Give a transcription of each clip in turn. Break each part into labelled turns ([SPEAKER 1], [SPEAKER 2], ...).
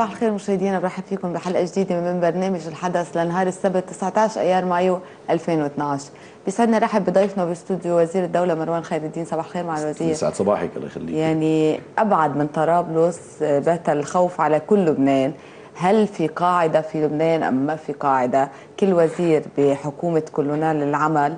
[SPEAKER 1] صباح الخير مشاهدينا برحب فيكم بحلقة جديدة من برنامج الحدث لنهار السبت 19 أيار مايو 2012 بيسعدنا رحب بضيفنا باستوديو وزير الدولة مروان خير الدين. صباح الخير مع الوزير.
[SPEAKER 2] يسعد صباحك الله يخليك.
[SPEAKER 1] يعني أبعد من طرابلس بات الخوف على كل لبنان. هل في قاعدة في لبنان أم ما في قاعدة؟ كل وزير بحكومة كلنا للعمل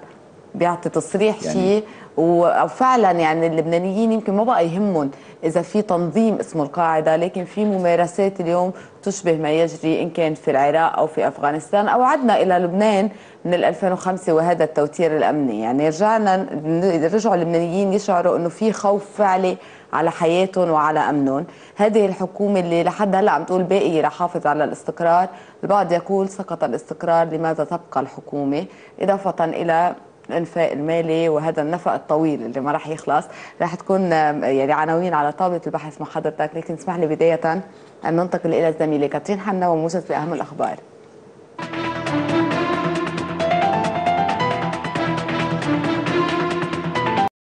[SPEAKER 1] بيعطي تصريح يعني شيء وفعلا يعني اللبنانيين يمكن ما بقى يهمهم إذا في تنظيم اسمه القاعدة لكن في ممارسات اليوم تشبه ما يجري إن كان في العراق أو في أفغانستان أو عدنا إلى لبنان من 2005 وهذا التوتير الأمني. يعني رجعنا رجعوا اللبنانيين يشعروا إنه في خوف فعلي على حياتهم وعلى أمنهم. هذه الحكومة اللي لحد هلأ عم تقول باقي رح حافظ على الاستقرار البعض يقول سقط الاستقرار لماذا تبقى الحكومة؟ إضافة إلى الانفاق المالي وهذا النفق الطويل اللي ما راح يخلص. راح تكون يعني عناوين على طاولة البحث مع حضرتك لكن اسمح لي بداية أن ننتقل إلى الزميلة كاترين حنا وموجز باهم الأخبار.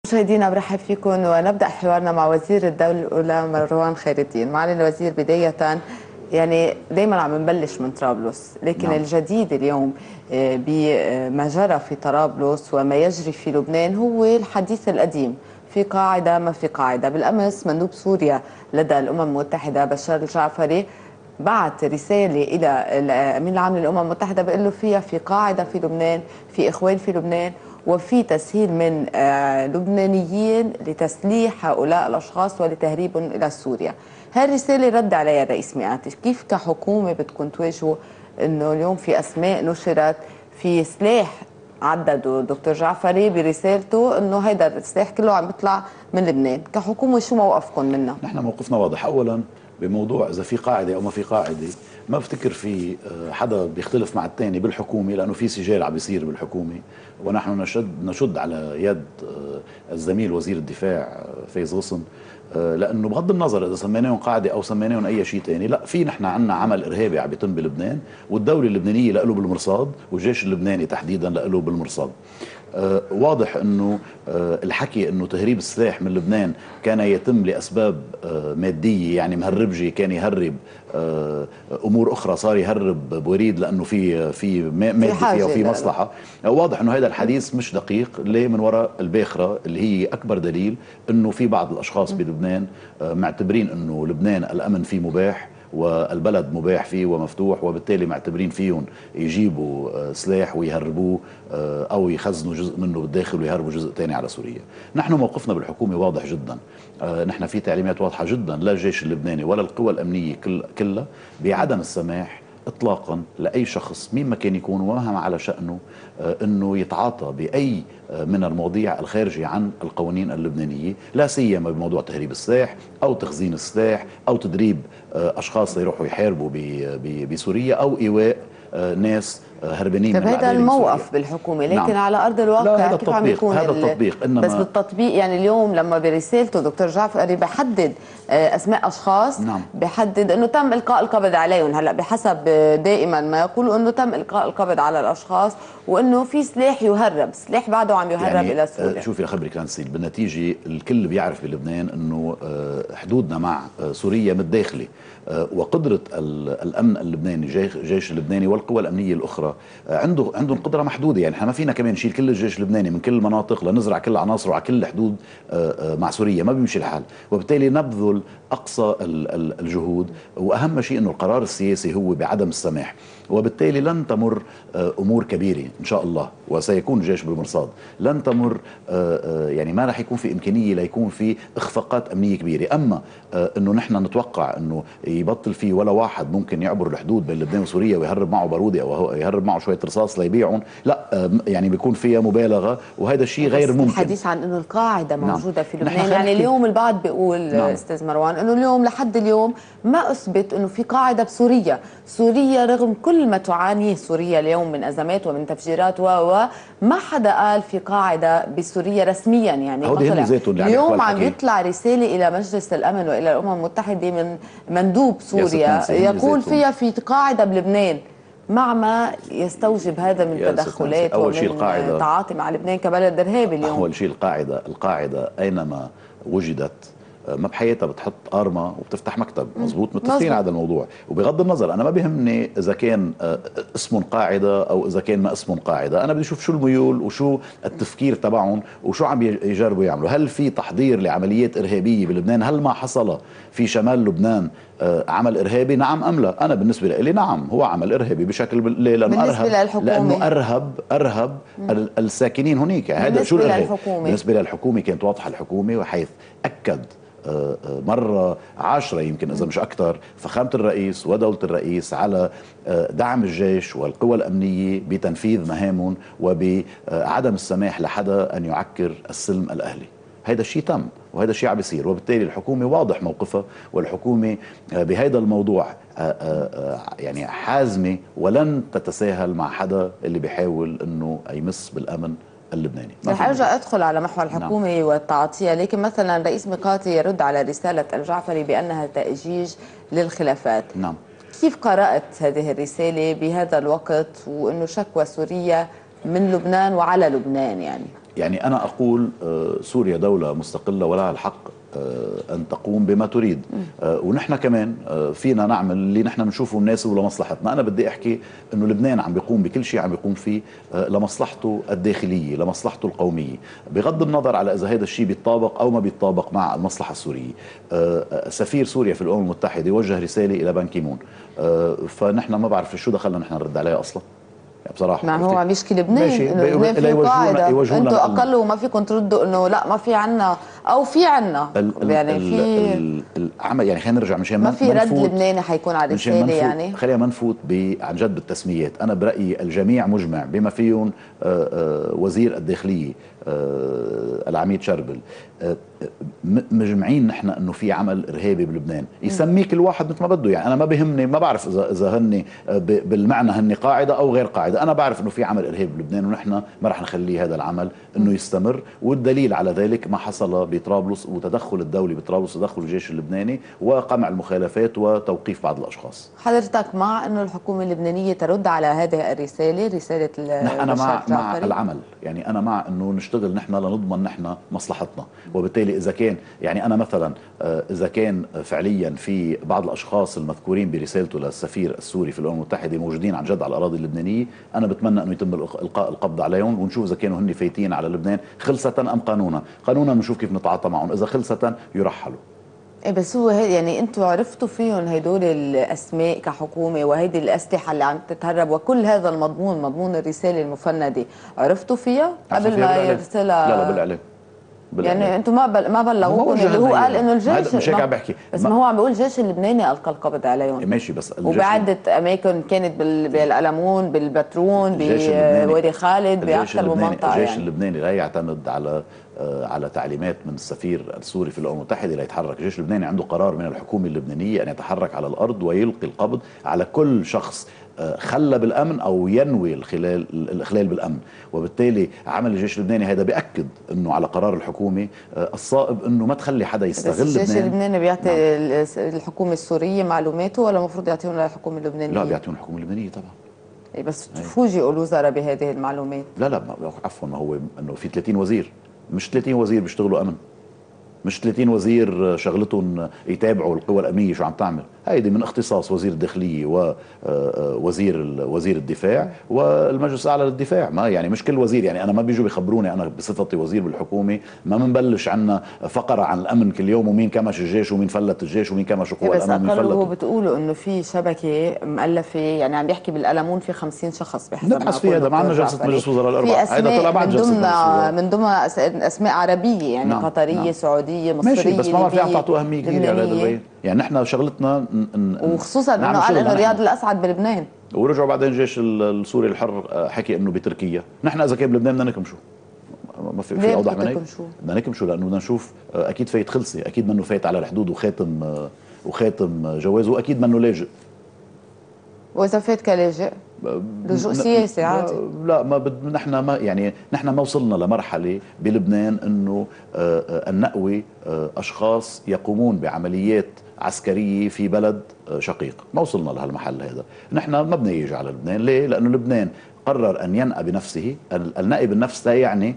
[SPEAKER 1] مشاهدينا برحب فيكم ونبدأ حوارنا مع وزير الدولة الاولى مروان خير الدين. معالي الوزير بداية يعني دائما عم نبلش من طرابلس لكن نعم. الجديد اليوم آه، بما جرى في طرابلس وما يجري في لبنان هو الحديث القديم. في قاعدة ما في قاعدة. بالأمس مندوب سوريا لدى الأمم المتحدة بشار الجعفري بعت رسالة إلى الأمين العام للأمم المتحدة بيقول له فيها في قاعدة في لبنان في إخوان في لبنان وفي تسهيل من آه، لبنانيين لتسليح هؤلاء الأشخاص ولتهريبهم إلى سوريا. هالرسالة رد عليها الرئيس مئاتي كيف كحكومة بدكم تواجهوا إنه اليوم في أسماء نشرت في سلاح عددوا دكتور جعفري برسالته إنه هيدا السلاح كله عم بيطلع من لبنان. كحكومة شو موقفكم منه
[SPEAKER 2] نحن موقفنا واضح. اولا بموضوع إذا في قاعدة أو ما في قاعدة ما بفتكر في آه، حدا بيختلف مع الثاني بالحكومة لأنه في سجال عم بيصير بالحكومة ونحن نشد نشد على يد آه، الزميل وزير الدفاع آه، فايز غصن آه، لأنه بغض النظر إذا سميناهم قاعدة أو سميناهم أي شيء ثاني لا في نحن عندنا عمل إرهابي عم بيتم بلبنان والدولة اللبنانية له بالمرصاد والجيش اللبناني تحديدا له بالمرصاد. واضح إنه آه الحكي إنه تهريب السلاح من لبنان كان يتم لأسباب آه مادية يعني مهربجي كان يهرب آه أمور أخرى صار يهرب بوريد لأنه في في ماده فيها وفي مصلحة. آه واضح إنه هذا الحديث مش دقيق ليه؟ من وراء الباخرة اللي هي أكبر دليل إنه في بعض الأشخاص بلبنان آه معتبرين إنه لبنان الأمن فيه مباح والبلد مباح فيه ومفتوح وبالتالي معتبرين فيهم يجيبوا آه، سلاح ويهربوه آه، أو يخزنوا جزء منه بالداخل ويهربوا جزء ثاني على سوريا. نحن موقفنا بالحكومة واضح جدا. آه، نحن في تعليمات واضحة جدا لا الجيش اللبناني ولا القوى الأمنية كلها بعدم السماح اطلاقا لأي شخص مين ما كان يكون ومهما على شأنه إنه يتعاطى بأي من المواضيع الخارجة عن القوانين اللبنانية لا سيما بموضوع تهريب السلاح أو تخزين السلاح أو تدريب أشخاص يروحوا يحاربوا بسوريا أو إيواء ناس هربانين
[SPEAKER 1] طيب هذا الموقف بالحكومة لكن نعم. على أرض الواقع
[SPEAKER 2] كيف عم بيكون هذا التطبيق.
[SPEAKER 1] إنما بس بالتطبيق يعني اليوم لما برسالته دكتور جعفر بحدد آه، أسماء أشخاص نعم. بحدد إنه تم إلقاء القبض عليهم. هلأ بحسب دائما ما يقولوا إنه تم إلقاء القبض على الأشخاص وإنه في سلاح يهرب سلاح بعده عم يهرب يعني إلى سوريا.
[SPEAKER 2] شوفي لخبرك نسيل بالنتيجة الكل بيعرف بلبنان إنه آه، حدودنا مع آه، سوريا متداخلة. وقدرة الأمن اللبناني الجيش اللبناني والقوى الأمنية الأخرى عنده عندهم قدره محدودة. يعني إحنا ما فينا كمان نشيل كل الجيش اللبناني من كل المناطق لنزرع كل عناصره على كل الحدود مع سوريا. ما بيمشي الحال. وبالتالي نبذل أقصى الجهود. وأهم شيء إنه القرار السياسي هو بعدم السماح. وبالتالي لن تمر آه، أمور كبيرة إن شاء الله وسيكون الجيش بالمرصاد لن تمر آه، آه، يعني ما راح يكون في إمكانية ليكون في اخفاقات أمنية كبيرة أما إنه نحن نتوقع إنه يبطل في ولا واحد ممكن يعبر الحدود بين لبنان وسوريا ويهرب معه بارودي أو يهرب معه شوية رصاص ليبيعهم لا يعني بيكون فيها مبالغة وهذا الشيء غير ممكن
[SPEAKER 1] الحديث عن إنه القاعدة نعم. موجودة نعم. في لبنان يعني اليوم البعض بيقول نعم. أستاذ مروان إنه اليوم لحد اليوم ما أثبت إنه في قاعدة بسوريا سوريا رغم كل ما تعانيه سوريا اليوم من أزمات ومن تفجيرات و ما حدا قال في قاعدة بسوريا رسميا يعني اليوم عم يطلع رسالة إلى مجلس الأمن وإلى الأمم المتحدة من مندوب سوريا يقول فيها في قاعدة بلبنان. مع ما يستوجب هذا من تدخلات
[SPEAKER 2] أول شيء القاعدة.
[SPEAKER 1] تعاطي مع لبنان كبلد ارهابي اليوم.
[SPEAKER 2] أول شيء القاعدة. القاعدة أينما وجدت ما بحياتها بتحط ارما وبتفتح مكتب. مزبوط متفقين. على هذا الموضوع. وبغض النظر أنا ما بيهمني إذا كان آه، اسم قاعدة أو إذا كان ما اسم قاعدة. أنا بدي أشوف شو الميول وشو التفكير تبعهم وشو عم يجربوا يعملوا. هل في تحضير لعمليات إرهابية بلبنان؟ هل ما حصل في شمال لبنان عمل إرهابي نعم أم لا؟ أنا بالنسبة لي نعم هو عمل إرهابي بشكل ليه؟ لأنه
[SPEAKER 1] بالنسبة
[SPEAKER 2] أرهب.
[SPEAKER 1] للحكومة.
[SPEAKER 2] لأنه أرهب أرهب ال- الساكنين هناك هذا
[SPEAKER 1] بالنسبة
[SPEAKER 2] شو الإرهاب؟
[SPEAKER 1] للحكومة.
[SPEAKER 2] بالنسبة للحكومة كانت واضحة الحكومة وحيث أكد آه، آه، مرة عشرة يمكن إذا مش أكثر فخامة الرئيس ودولة الرئيس على آه، دعم الجيش والقوى الأمنية بتنفيذ مهامهم وبعدم السماح لحدا أن يعكر السلم الأهلي. هذا الشيء تم. وهذا الشيء عم بيصير. وبالتالي الحكومة واضح موقفها والحكومة آه، بهذا الموضوع آه، آه، يعني حازمة ولن تتساهل مع حدا اللي بيحاول إنه يمس بالأمن اللبناني.
[SPEAKER 1] رح أرجع أدخل على محور الحكومة والتعاطيه لكن مثلا رئيس ميقاتي يرد على رسالة الجعفري بأنها تأجيج للخلافات.
[SPEAKER 2] نعم.
[SPEAKER 1] كيف قرأت هذه الرسالة بهذا الوقت وإنه شكوى سوريا من لبنان وعلى لبنان يعني؟
[SPEAKER 2] يعني أنا أقول آه، سوريا دولة مستقلة ولها الحق آه، أن تقوم بما تريد. آه، ونحن كمان فينا نعمل اللي نحن بنشوفه مناسب لمصلحتنا أنا بدي أحكي أنه لبنان عم بيقوم بكل شيء عم بيقوم فيه لمصلحته الداخلية لمصلحته القومية. بغض النظر على إذا هذا الشيء بيتطابق أو ما بيتطابق مع المصلحة السورية. سفير سوريا في الأمم المتحدة وجه رسالة إلى بان كيمون فنحن ما بعرف شو دخلنا نحن نرد عليها أصلا. يعني بصراحة
[SPEAKER 1] نعم هو يشكي لبنان
[SPEAKER 2] ماشي،
[SPEAKER 1] لبنان في قاعدة.
[SPEAKER 2] الأمن.
[SPEAKER 1] أقل وما فيكم تردوا إنه لا ما في عنا أو في عنا.
[SPEAKER 2] ال- ال-
[SPEAKER 1] يعني في
[SPEAKER 2] ال- العمل يعني خلينا نرجع مشان
[SPEAKER 1] ما في رد لبناني حيكون على
[SPEAKER 2] ما
[SPEAKER 1] الرساله
[SPEAKER 2] نفوت-
[SPEAKER 1] يعني.
[SPEAKER 2] خلينا ما نفوت عن جد بالتسميات. أنا برأيي الجميع مجمع بما فيهم آه، آه، وزير الداخلية. العميد شربل. آه، مجمعين نحن إنه في عمل إرهابي بلبنان. يسميه كل واحد مثل ما بده. يعني أنا ما بهمني ما بعرف اذا إذا هن آه، بالمعنى هن قاعدة أو غير قاعدة. أنا بعرف إنه في عمل إرهابي بلبنان ونحن ما رح نخليه هذا العمل إنه يستمر. والدليل على ذلك ما حصل بطرابلس وتدخل الدولي بطرابلس وتدخل الجيش اللبناني وقمع المخالفات وتوقيف بعض الأشخاص.
[SPEAKER 1] حضرتك مع إنه الحكومة اللبنانية ترد على هذه الرسالة
[SPEAKER 2] رسالة أنا مع مع؟ العمل. يعني أنا مع إنه نشتغل نحن لنضمن نحن مصلحتنا. وبالتالي إذا كان يعني أنا مثلا آه، إذا كان فعليا في بعض الأشخاص المذكورين برسالته للسفير السوري في الأمم المتحدة موجودين عن جد على الأراضي اللبنانية أنا بتمنى أنه يتم إلقاء القبض عليهم ونشوف إذا كانوا هن فايتين على لبنان خلصه أم قانونا. قانونا بنشوف كيف نتعاطى معهم. إذا خلصه يرحلوا.
[SPEAKER 1] بس هو يعني أنتم عرفتوا فيهم هدول الأسماء كحكومة وهيدي الأسلحة اللي عم تتهرب وكل هذا المضمون مضمون الرسالة المفندة عرفتوا فيها قبل ما. يرسلها
[SPEAKER 2] لا لا بالاعلام.
[SPEAKER 1] يعني أنتم ما بل ما بلغوكم اللي هو قال
[SPEAKER 2] إنه
[SPEAKER 1] الجيش
[SPEAKER 2] مش هيك عم بحكي.
[SPEAKER 1] بس
[SPEAKER 2] ما-
[SPEAKER 1] ما هو عم بيقول الجيش اللبناني ألقى القبض عليهم
[SPEAKER 2] ماشي بس
[SPEAKER 1] وبعدة أماكن كانت بال- بالقلمون بالبترون بوادي خالد بأكثر من منطقة
[SPEAKER 2] الجيش
[SPEAKER 1] يعني
[SPEAKER 2] اللبناني لا يعتمد على على تعليمات من السفير السوري في الأمم المتحدة ليتحرك، الجيش اللبناني عنده قرار من الحكومة اللبنانية أن يتحرك على الأرض ويلقي القبض على كل شخص آه، خلى بالأمن أو ينوي الخلال الإخلال بالأمن، وبالتالي عمل الجيش اللبناني هذا بيأكد إنه على قرار الحكومة آه، الصائب إنه ما تخلي حدا
[SPEAKER 1] بس
[SPEAKER 2] يستغل
[SPEAKER 1] الجيش
[SPEAKER 2] لبنان.
[SPEAKER 1] اللبناني بيعطي
[SPEAKER 2] نعم.
[SPEAKER 1] ال- الحكومة السورية معلوماته ولا المفروض يعطيهم للحكومة اللبنانية؟
[SPEAKER 2] لا بيعطيهم الحكومة اللبنانية طبعا.
[SPEAKER 1] إيه بس فوجئوا الوزراء بهذه المعلومات.
[SPEAKER 2] لا لا عفوا ما هو إنه في 30 وزير. مش 30 وزير بيشتغلوا أمن. مش 30 وزير شغلتهم يتابعوا القوى الأمنية شو عم تعمل. هيدي من اختصاص وزير الداخلية ووزير وزير الدفاع والمجلس الأعلى للدفاع ما يعني مش كل وزير يعني أنا ما بيجوا بيخبروني أنا بصفتي وزير بالحكومة ما بنبلش عنا فقرة عن الأمن كل يوم ومين كمش الجيش ومين فلت الجيش ومين كمش قوى
[SPEAKER 1] بس
[SPEAKER 2] الأمن ومين
[SPEAKER 1] أقل هو
[SPEAKER 2] فلت
[SPEAKER 1] بتقولوا إنه في شبكة مؤلفة يعني عم بيحكي بالقلمون في 50 شخص بحسب
[SPEAKER 2] نبحث في هذا، ما عندنا جلسة. مجلس وزراء الأربعة. هيدا طلع بعد جلسة.
[SPEAKER 1] من ضمن أس- أسماء عربية يعني
[SPEAKER 2] نعم،
[SPEAKER 1] قطرية
[SPEAKER 2] نعم.
[SPEAKER 1] سعودية مصرية
[SPEAKER 2] ماشي بس ما بعرف ليه عم
[SPEAKER 1] ليبية،
[SPEAKER 2] تعطوا أهمية كبيرة على هذا. البيان يعني نحن شغلتنا
[SPEAKER 1] وخصوصا إنه قال
[SPEAKER 2] إنه.
[SPEAKER 1] رياض الأسعد بلبنان.
[SPEAKER 2] ورجعوا بعدين الجيش ال- السوري الحر آه، حكي إنه بتركيا. نحن إذا كان بلبنان بدنا نكمشوا ما في في اوضح من هيك؟ بدنا نكمشوا لأنه بدنا نشوف آه، أكيد فايت خلصي. أكيد منه فايت على الحدود وخاتم آه، وخاتم جواز وأكيد منه لاجئ.
[SPEAKER 1] وإذا فات كلاجئ. لجوء سياسي
[SPEAKER 2] لا-
[SPEAKER 1] عادي.
[SPEAKER 2] لا ما بد نحن ما يعني نحن ما وصلنا لمرحلة بلبنان إنه آه، آه، ان نأوي آه، أشخاص يقومون بعمليات عسكرية في بلد آه، شقيق. ما وصلنا لهالمحل هذا. نحن ما بدنا يجي على لبنان. ليه؟ لأنه لبنان قرر أن ينأى بنفسه. ال- النأي بالنفس لا يعني آه،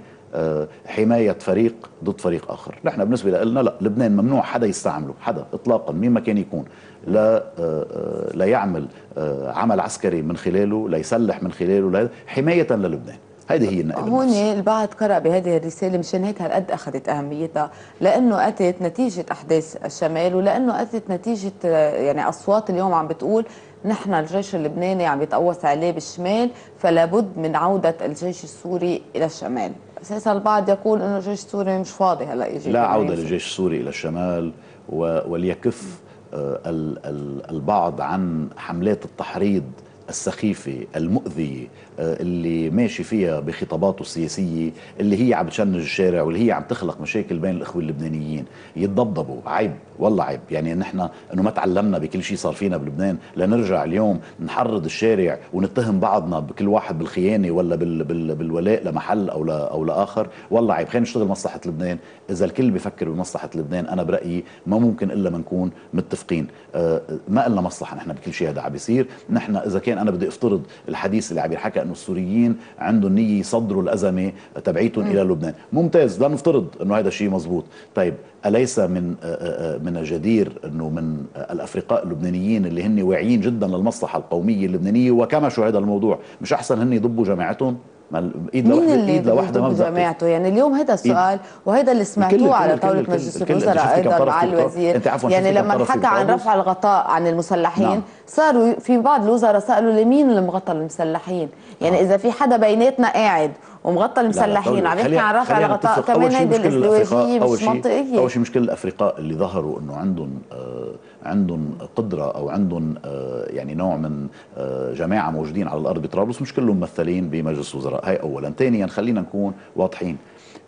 [SPEAKER 2] حماية فريق ضد فريق آخر. نحن بالنسبة لنا لا لبنان ممنوع حدا يستعمله حدا اطلاقا مين ما كان يكون. لا آه، آه، لا يعمل آه، عمل عسكري من خلاله لا يسلح من خلاله لا حماية للبنان. هذه هي النقل
[SPEAKER 1] هون البعض قرأ بهذه الرسالة مشان هيك هالقد أخذت أهميتها. لأنه أتت نتيجة أحداث الشمال ولأنه أتت نتيجة آه، يعني أصوات اليوم عم بتقول نحن الجيش اللبناني عم يتقوس عليه بالشمال فلا بد من عودة الجيش السوري إلى الشمال. أساسا البعض يقول أنه الجيش السوري مش فاضي هلأ يجي
[SPEAKER 2] لا
[SPEAKER 1] يمسك.
[SPEAKER 2] للجيش السوري إلى الشمال وليكف آه، ال- ال- البعض عن حملات التحريض السخيفة المؤذية آه، اللي ماشي فيها بخطاباته السياسية اللي هي عم تشنج الشارع واللي هي عم تخلق مشاكل بين الإخوة اللبنانيين. يتضبضبوا عيب والله عيب. يعني نحن إنه ما تعلمنا بكل شيء صار فينا بلبنان. لنرجع اليوم نحرض الشارع ونتهم بعضنا بكل واحد بالخيانة ولا بال بال بالولاء لمحل أو لا أو لآخر. والله عيب. خلينا نشتغل مصلحة لبنان. إذا الكل بفكر بمصلحة لبنان أنا برأيي ما ممكن إلا ما نكون متفقين. آه ما لنا مصلحة نحن بكل شيء هذا عم بيصير. نحن إذا كان أنا بدي أفترض الحديث اللي عم يحكى انه السوريين عندهم نيه يصدروا الأزمة تبعيتهم إلى لبنان. ممتاز لنفترض إنه هذا الشيء مزبوط طيب أليس من آه، آه، من الجدير إنه من آه، الأفرقاء اللبنانيين اللي هن واعيين جدا للمصلحة القومية اللبنانية؟ وكمشوا هذا الموضوع مش أحسن هن يضبوا جامعتهم؟ ما
[SPEAKER 1] إيد
[SPEAKER 2] لوحده
[SPEAKER 1] اللي
[SPEAKER 2] إيد لوحده ما.
[SPEAKER 1] جماعته يعني اليوم هذا السؤال وهذا اللي سمعتوه على
[SPEAKER 2] طاولة
[SPEAKER 1] مجلس الوزراء
[SPEAKER 2] أيضا الطرف؟
[SPEAKER 1] الوزير يعني لما
[SPEAKER 2] طرف في
[SPEAKER 1] حكى عن؟ رفع الغطاء عن المسلحين
[SPEAKER 2] نعم.
[SPEAKER 1] صاروا في بعض الوزراء سألوا لمين اللي مغطى المسلحين يعني
[SPEAKER 2] آه.
[SPEAKER 1] إذا في حدا بيناتنا قاعد ومغطى المسلحين عم يحكي عن رفع الغطاء كمان هيدي الازدواجيه مش منطقية
[SPEAKER 2] أول شيء مش كل الافرقاء اللي ظهروا إنه عندهم آه عندهم قدرة أو عندهم آه يعني نوع من آه جماعة موجودين على الأرض بطرابلس مش كلهم ممثلين بمجلس الوزراء. هاي اولا. ثانيا خلينا نكون واضحين.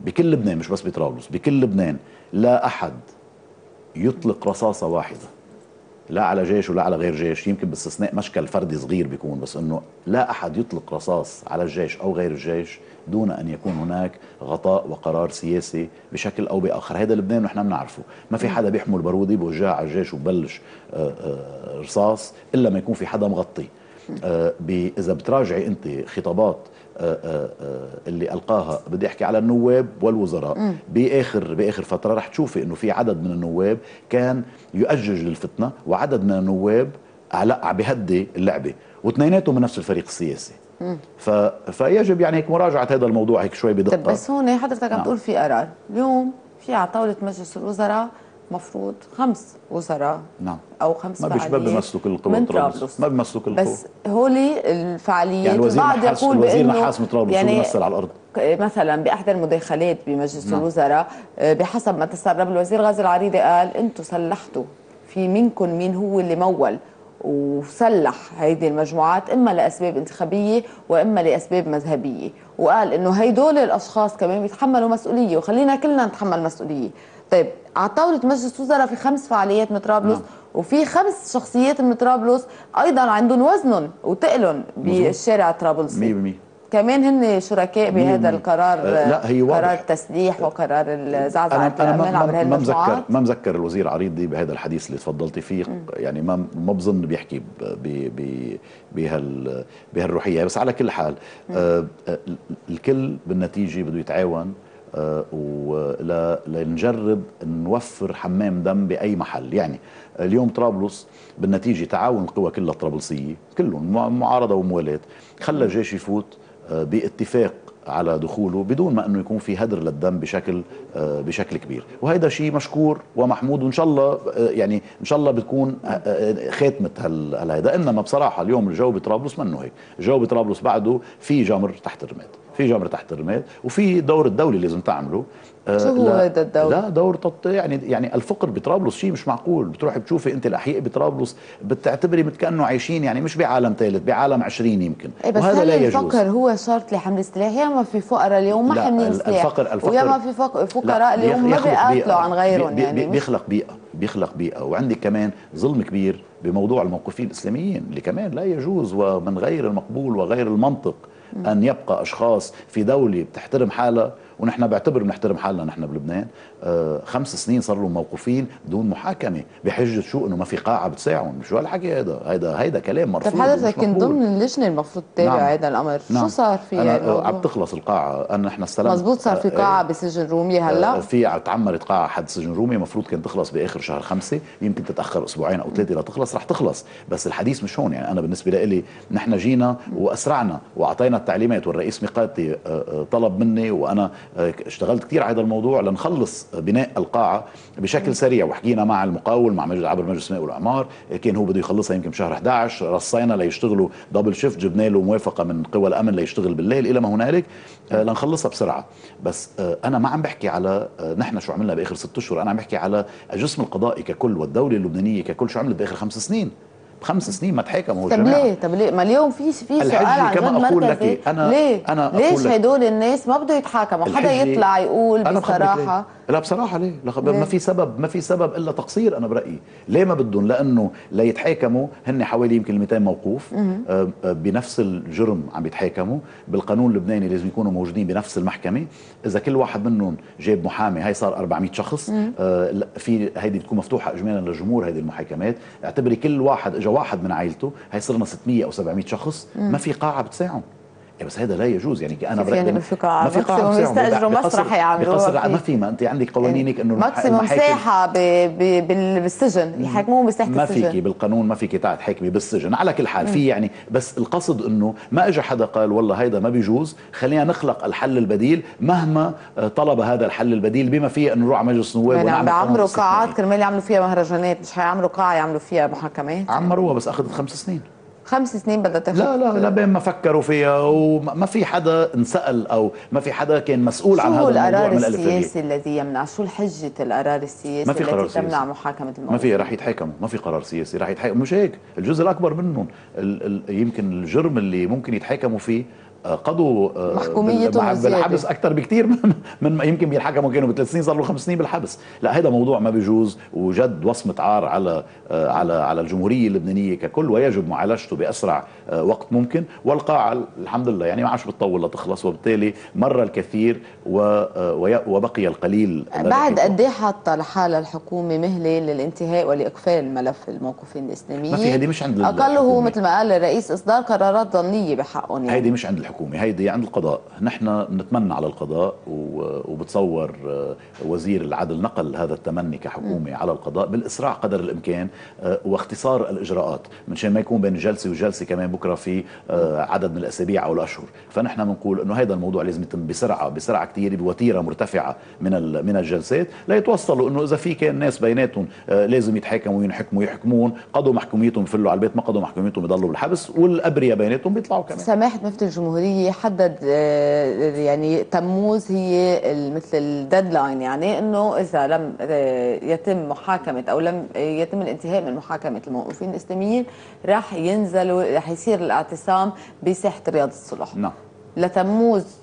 [SPEAKER 2] بكل لبنان مش بس بطرابلس بكل لبنان لا أحد يطلق رصاصة واحدة. لا على جيش ولا على غير جيش يمكن باستثناء مشكل فردي صغير بيكون بس إنه لا أحد يطلق رصاص على الجيش أو غير الجيش دون أن يكون هناك غطاء وقرار سياسي بشكل أو بآخر. هذا لبنان ونحن بنعرفه. ما في حدا بيحمل بارودي بوجهها على الجيش وببلش آه، آه، رصاص إلا ما يكون في حدا مغطي. آه، اذا بتراجعي أنت خطابات اللي ألقاها. بدي أحكي على النواب والوزراء. باخر بآخر فترة رح تشوفي إنه في عدد من النواب كان يؤجج للفتنة وعدد من النواب لا بهدي اللعبة. واثنيناتهم من نفس الفريق السياسي. ف... فيجب يعني هيك مراجعة هذا الموضوع هيك شوي بدقة.
[SPEAKER 1] طب بس هون حضرتك عم
[SPEAKER 2] نعم.
[SPEAKER 1] تقول في قرار. اليوم في على طاوله مجلس الوزراء مفروض خمس وزراء
[SPEAKER 2] نعم.
[SPEAKER 1] أو خمس
[SPEAKER 2] ما بيش ما كل القوى
[SPEAKER 1] من طرابلس.
[SPEAKER 2] ما بيمثلوا كل القوى
[SPEAKER 1] بس هولي الفعاليات
[SPEAKER 2] يعني الوزير
[SPEAKER 1] البعض يقول
[SPEAKER 2] الوزير
[SPEAKER 1] بأنه
[SPEAKER 2] نحاس من طرابلس يعني بيمثل على الأرض؟
[SPEAKER 1] مثلا باحدى المداخلات بمجلس
[SPEAKER 2] نعم.
[SPEAKER 1] الوزراء آه، بحسب ما تسرب الوزير غازي العريضي قال أنتم سلحتوا. في منكم مين هو اللي مول وسلح هيدي المجموعات إما لأسباب انتخابية وإما لأسباب مذهبية. وقال إنه هيدول الأشخاص كمان بيتحملوا مسؤولية وخلينا كلنا نتحمل مسؤولية. طيب على طاوله مجلس الوزراء في خمس فعاليات من طرابلس
[SPEAKER 2] نعم.
[SPEAKER 1] وفي خمس شخصيات من طرابلس أيضا عندهم وزنهم وتقلهم. بالشارع الطرابلسي
[SPEAKER 2] 100%
[SPEAKER 1] كمان هن شركاء بهذا. القرار
[SPEAKER 2] آه، لا، هي واضح.
[SPEAKER 1] قرار التسليح وقرار زعزعة
[SPEAKER 2] أنا
[SPEAKER 1] الأمان
[SPEAKER 2] ما,
[SPEAKER 1] عبر
[SPEAKER 2] ما, ما مذكر ما مذكر الوزير عريضي بهذا الحديث اللي تفضلتي فيه يعني ما ما بظن بيحكي ب- ب- ب- بهال بهالروحية بس على كل حال آه آه، الكل بالنتيجة بده يتعاون آه، ولا لنجرب نوفر حمام دم بأي محل. يعني اليوم طرابلس بالنتيجة تعاون القوى كلها الطرابلسيه كلهم مع- معارضة وموالاه خلى الجيش يفوت آه، باتفاق على دخوله بدون ما إنه يكون في هدر للدم بشكل آه، بشكل كبير. وهذا شيء مشكور ومحمود وإن شاء الله يعني إن شاء الله بتكون خاتمة هالهيدا. إنما بصراحة اليوم الجو بطرابلس منه هيك. الجو بطرابلس بعده في جمر تحت الرماد. في جمر تحت الرماد وفي دور الدولي لازم تعمله. آه،
[SPEAKER 1] شو هو هيدا الدور؟
[SPEAKER 2] لا دور تط... يعني يعني الفقر بطرابلس شيء مش معقول. بتروحي بتشوفي انت الأحياء بطرابلس بتعتبري كانه عايشين يعني مش بعالم ثالث بعالم 20 يمكن.
[SPEAKER 1] إيه بس
[SPEAKER 2] وهذا
[SPEAKER 1] هل
[SPEAKER 2] لا يجوز.
[SPEAKER 1] الفقر هو شرط لحمل سلاح ياما في فقراء اليوم ما حاملين سلاح.
[SPEAKER 2] الفقر- الفقر-
[SPEAKER 1] وياما في فق- فقراء اليوم ما بيقاتلوا. عن غيرهم
[SPEAKER 2] بي- بي-
[SPEAKER 1] يعني.
[SPEAKER 2] بيخلق بيئة بيخلق بيئة. وعندك كمان ظلم كبير بموضوع الموقفين الإسلاميين اللي كمان لا يجوز ومن غير المقبول وغير المنطق. أن يبقى أشخاص في دولة بتحترم حالها ونحن بعتبر بنحترم حالنا نحن بلبنان. آه خمس سنين صار لهم موقوفين دون محاكمة بحجة شو إنه ما في قاعة بتساعهم شو هالحكي هذا هيدا هيدا كلام مرفوض
[SPEAKER 1] طيب حضرتك كنت ضمن اللجنة المفروض تتابع نعم. هذا الأمر. نعم. شو صار في
[SPEAKER 2] أنا آه عم تخلص القاعة. أنا نحن استلمنا
[SPEAKER 1] مزبوط صار في قاعة آه بسجن رومي هلأ؟
[SPEAKER 2] آه في تعمرت قاعة حد سجن رومي المفروض كانت تخلص بآخر شهر خمسة. يمكن تتأخر أسبوعين أو ثلاثة لتخلص رح تخلص. بس الحديث مش هون. يعني أنا بالنسبة لي نحن جينا وأسرعنا وأعطينا التعليمات والرئيس ميقاتي آه، آه، طلب مني وأنا آه، اشتغلت كثير على هذا الموضوع لنخلص بناء القاعة بشكل سريع. وحكينا مع المقاول مع مجلس عبر مجلس الماء والإعمار. كان هو بده يخلصها يمكن بشهر 11 رصينا ليشتغلوا دبل شيفت جبنا له موافقة من قوى الأمن ليشتغل بالليل إلى ما هنالك. لنخلصها بسرعة. بس أنا ما عم بحكي على نحن شو عملنا بآخر ست أشهر. أنا عم بحكي على الجسم القضائي ككل والدولة اللبنانية ككل شو عملت بآخر خمس سنين. بخمس سنين ما تحاكموا
[SPEAKER 1] طب ليه؟ طب ليه؟ ما اليوم في في سؤال عن
[SPEAKER 2] كما أقول لك أنا
[SPEAKER 1] ليه؟ أنا ليش هدول الناس ما بده يتحاكموا؟ حدا يطلع يقول بصراحة.
[SPEAKER 2] لا بصراحة ليه؟ ليه؟ ما في سبب ما في سبب إلا تقصير أنا برأيي. ليه ما بدهم؟ لأنه ليتحاكموا هن حوالي يمكن 200 موقوف. آه بنفس الجرم عم بيتحاكموا بالقانون اللبناني لازم يكونوا موجودين بنفس المحكمة. إذا كل واحد منهم جاب محامي هي صار 400 شخص. آه في هيدي بتكون مفتوحة اجمالا للجمهور هيدي المحاكمات. اعتبري كل واحد اجى واحد من عائلته هي صرنا 600 أو 700 شخص ما في قاعة بتساعهم بس هذا لا يجوز. يعني
[SPEAKER 1] أنا يعني ما في قاعه ما في قاعه يستاجروا مسرح يعملوها
[SPEAKER 2] ما في ما أنت عندك قوانينك إنه
[SPEAKER 1] ماكسيموم ساحة بالسجن. يحاكموه
[SPEAKER 2] بساحة السجن ما فيكي بالقانون ما فيكي تحاكمي بالسجن. على كل حال في يعني بس القصد إنه ما اجى حدا قال والله هيدا ما بيجوز. خلينا نخلق الحل البديل مهما طلب هذا الحل البديل بما فيه إنه نروح على مجلس النواب
[SPEAKER 1] يعني عم بيعمروا قاعات كرمال يعملوا فيها مهرجانات مش حيعملوا قاعة يعملوا فيها محاكمات؟
[SPEAKER 2] عمروها بس أخذت خمس سنين.
[SPEAKER 1] خمس سنين بدها تاخذ
[SPEAKER 2] لا لا لا بين ما فكروا فيها وما في حدا انسأل أو ما في حدا كان مسؤول عن هذا الموضوع
[SPEAKER 1] القرار السياسي الذي يمنع؟ شو الحجة القرار السياسي
[SPEAKER 2] ما في قرار التي
[SPEAKER 1] تمنع محاكمة الموضوع
[SPEAKER 2] ما في رح يتحاكموا ما في قرار سياسي رح يتحاكموا مش هيك. الجزء الأكبر منهم يمكن الجرم اللي ممكن يتحاكموا فيه قضوا
[SPEAKER 1] آه، محكوميتهم
[SPEAKER 2] بالحبس أكثر بكثير من, من يمكن بينحكموا. كانوا بثلاث سنين صار له خمس سنين بالحبس. لا هذا موضوع ما بيجوز وجد وصمة عار على آه، على على الجمهورية اللبنانية ككل ويجب معالجته بأسرع آه، وقت ممكن. والقاعة الحمد لله يعني ما عادش بتطول لتخلص. وبالتالي مر الكثير وبقي القليل
[SPEAKER 1] بعد قد إيه حاطه لحالها الحكومة مهلة للانتهاء ولاقفال ملف الموقوفين الإسلاميين؟
[SPEAKER 2] ما في هذه مش عند
[SPEAKER 1] أقله مثل ما قال الرئيس إصدار قرارات ضمنية بحقهم
[SPEAKER 2] يعني. هيدي مش عند الحكومة هيدي عند القضاء. نحن بنتمنى على القضاء وبتصور آه، وزير العدل نقل هذا التمني كحكومة على القضاء بالإسراع قدر الإمكان آه، واختصار الإجراءات. من شان ما يكون بين جلسة وجلسة كمان بكرة في آه، عدد من الأسابيع أو الأشهر. فنحن بنقول إنه هذا الموضوع لازم يتم بسرعة بسرعة كثير بوتيرة مرتفعة من من الجلسات. ليتوصلوا إنه إذا في كان ناس بيناتهم لازم يتحاكموا وينحكموا يحكمون قضوا محكوميتهم يفلوا على البيت ما قضوا محكوميتهم يضلوا بالحبس. والأبرياء بيناتهم بيطلعوا كمان.
[SPEAKER 1] سماحة مفتي الجمهورية حدد آه، يعني تموز هي مثل الديدلاين يعني إنه إذا لم آه، يتم محاكمة أو لم يتم الانتهاء من محاكمة الموقوفين الإسلاميين راح ينزلوا راح يصير الاعتصام بساحة رياض الصلح.
[SPEAKER 2] نعم.
[SPEAKER 1] لتموز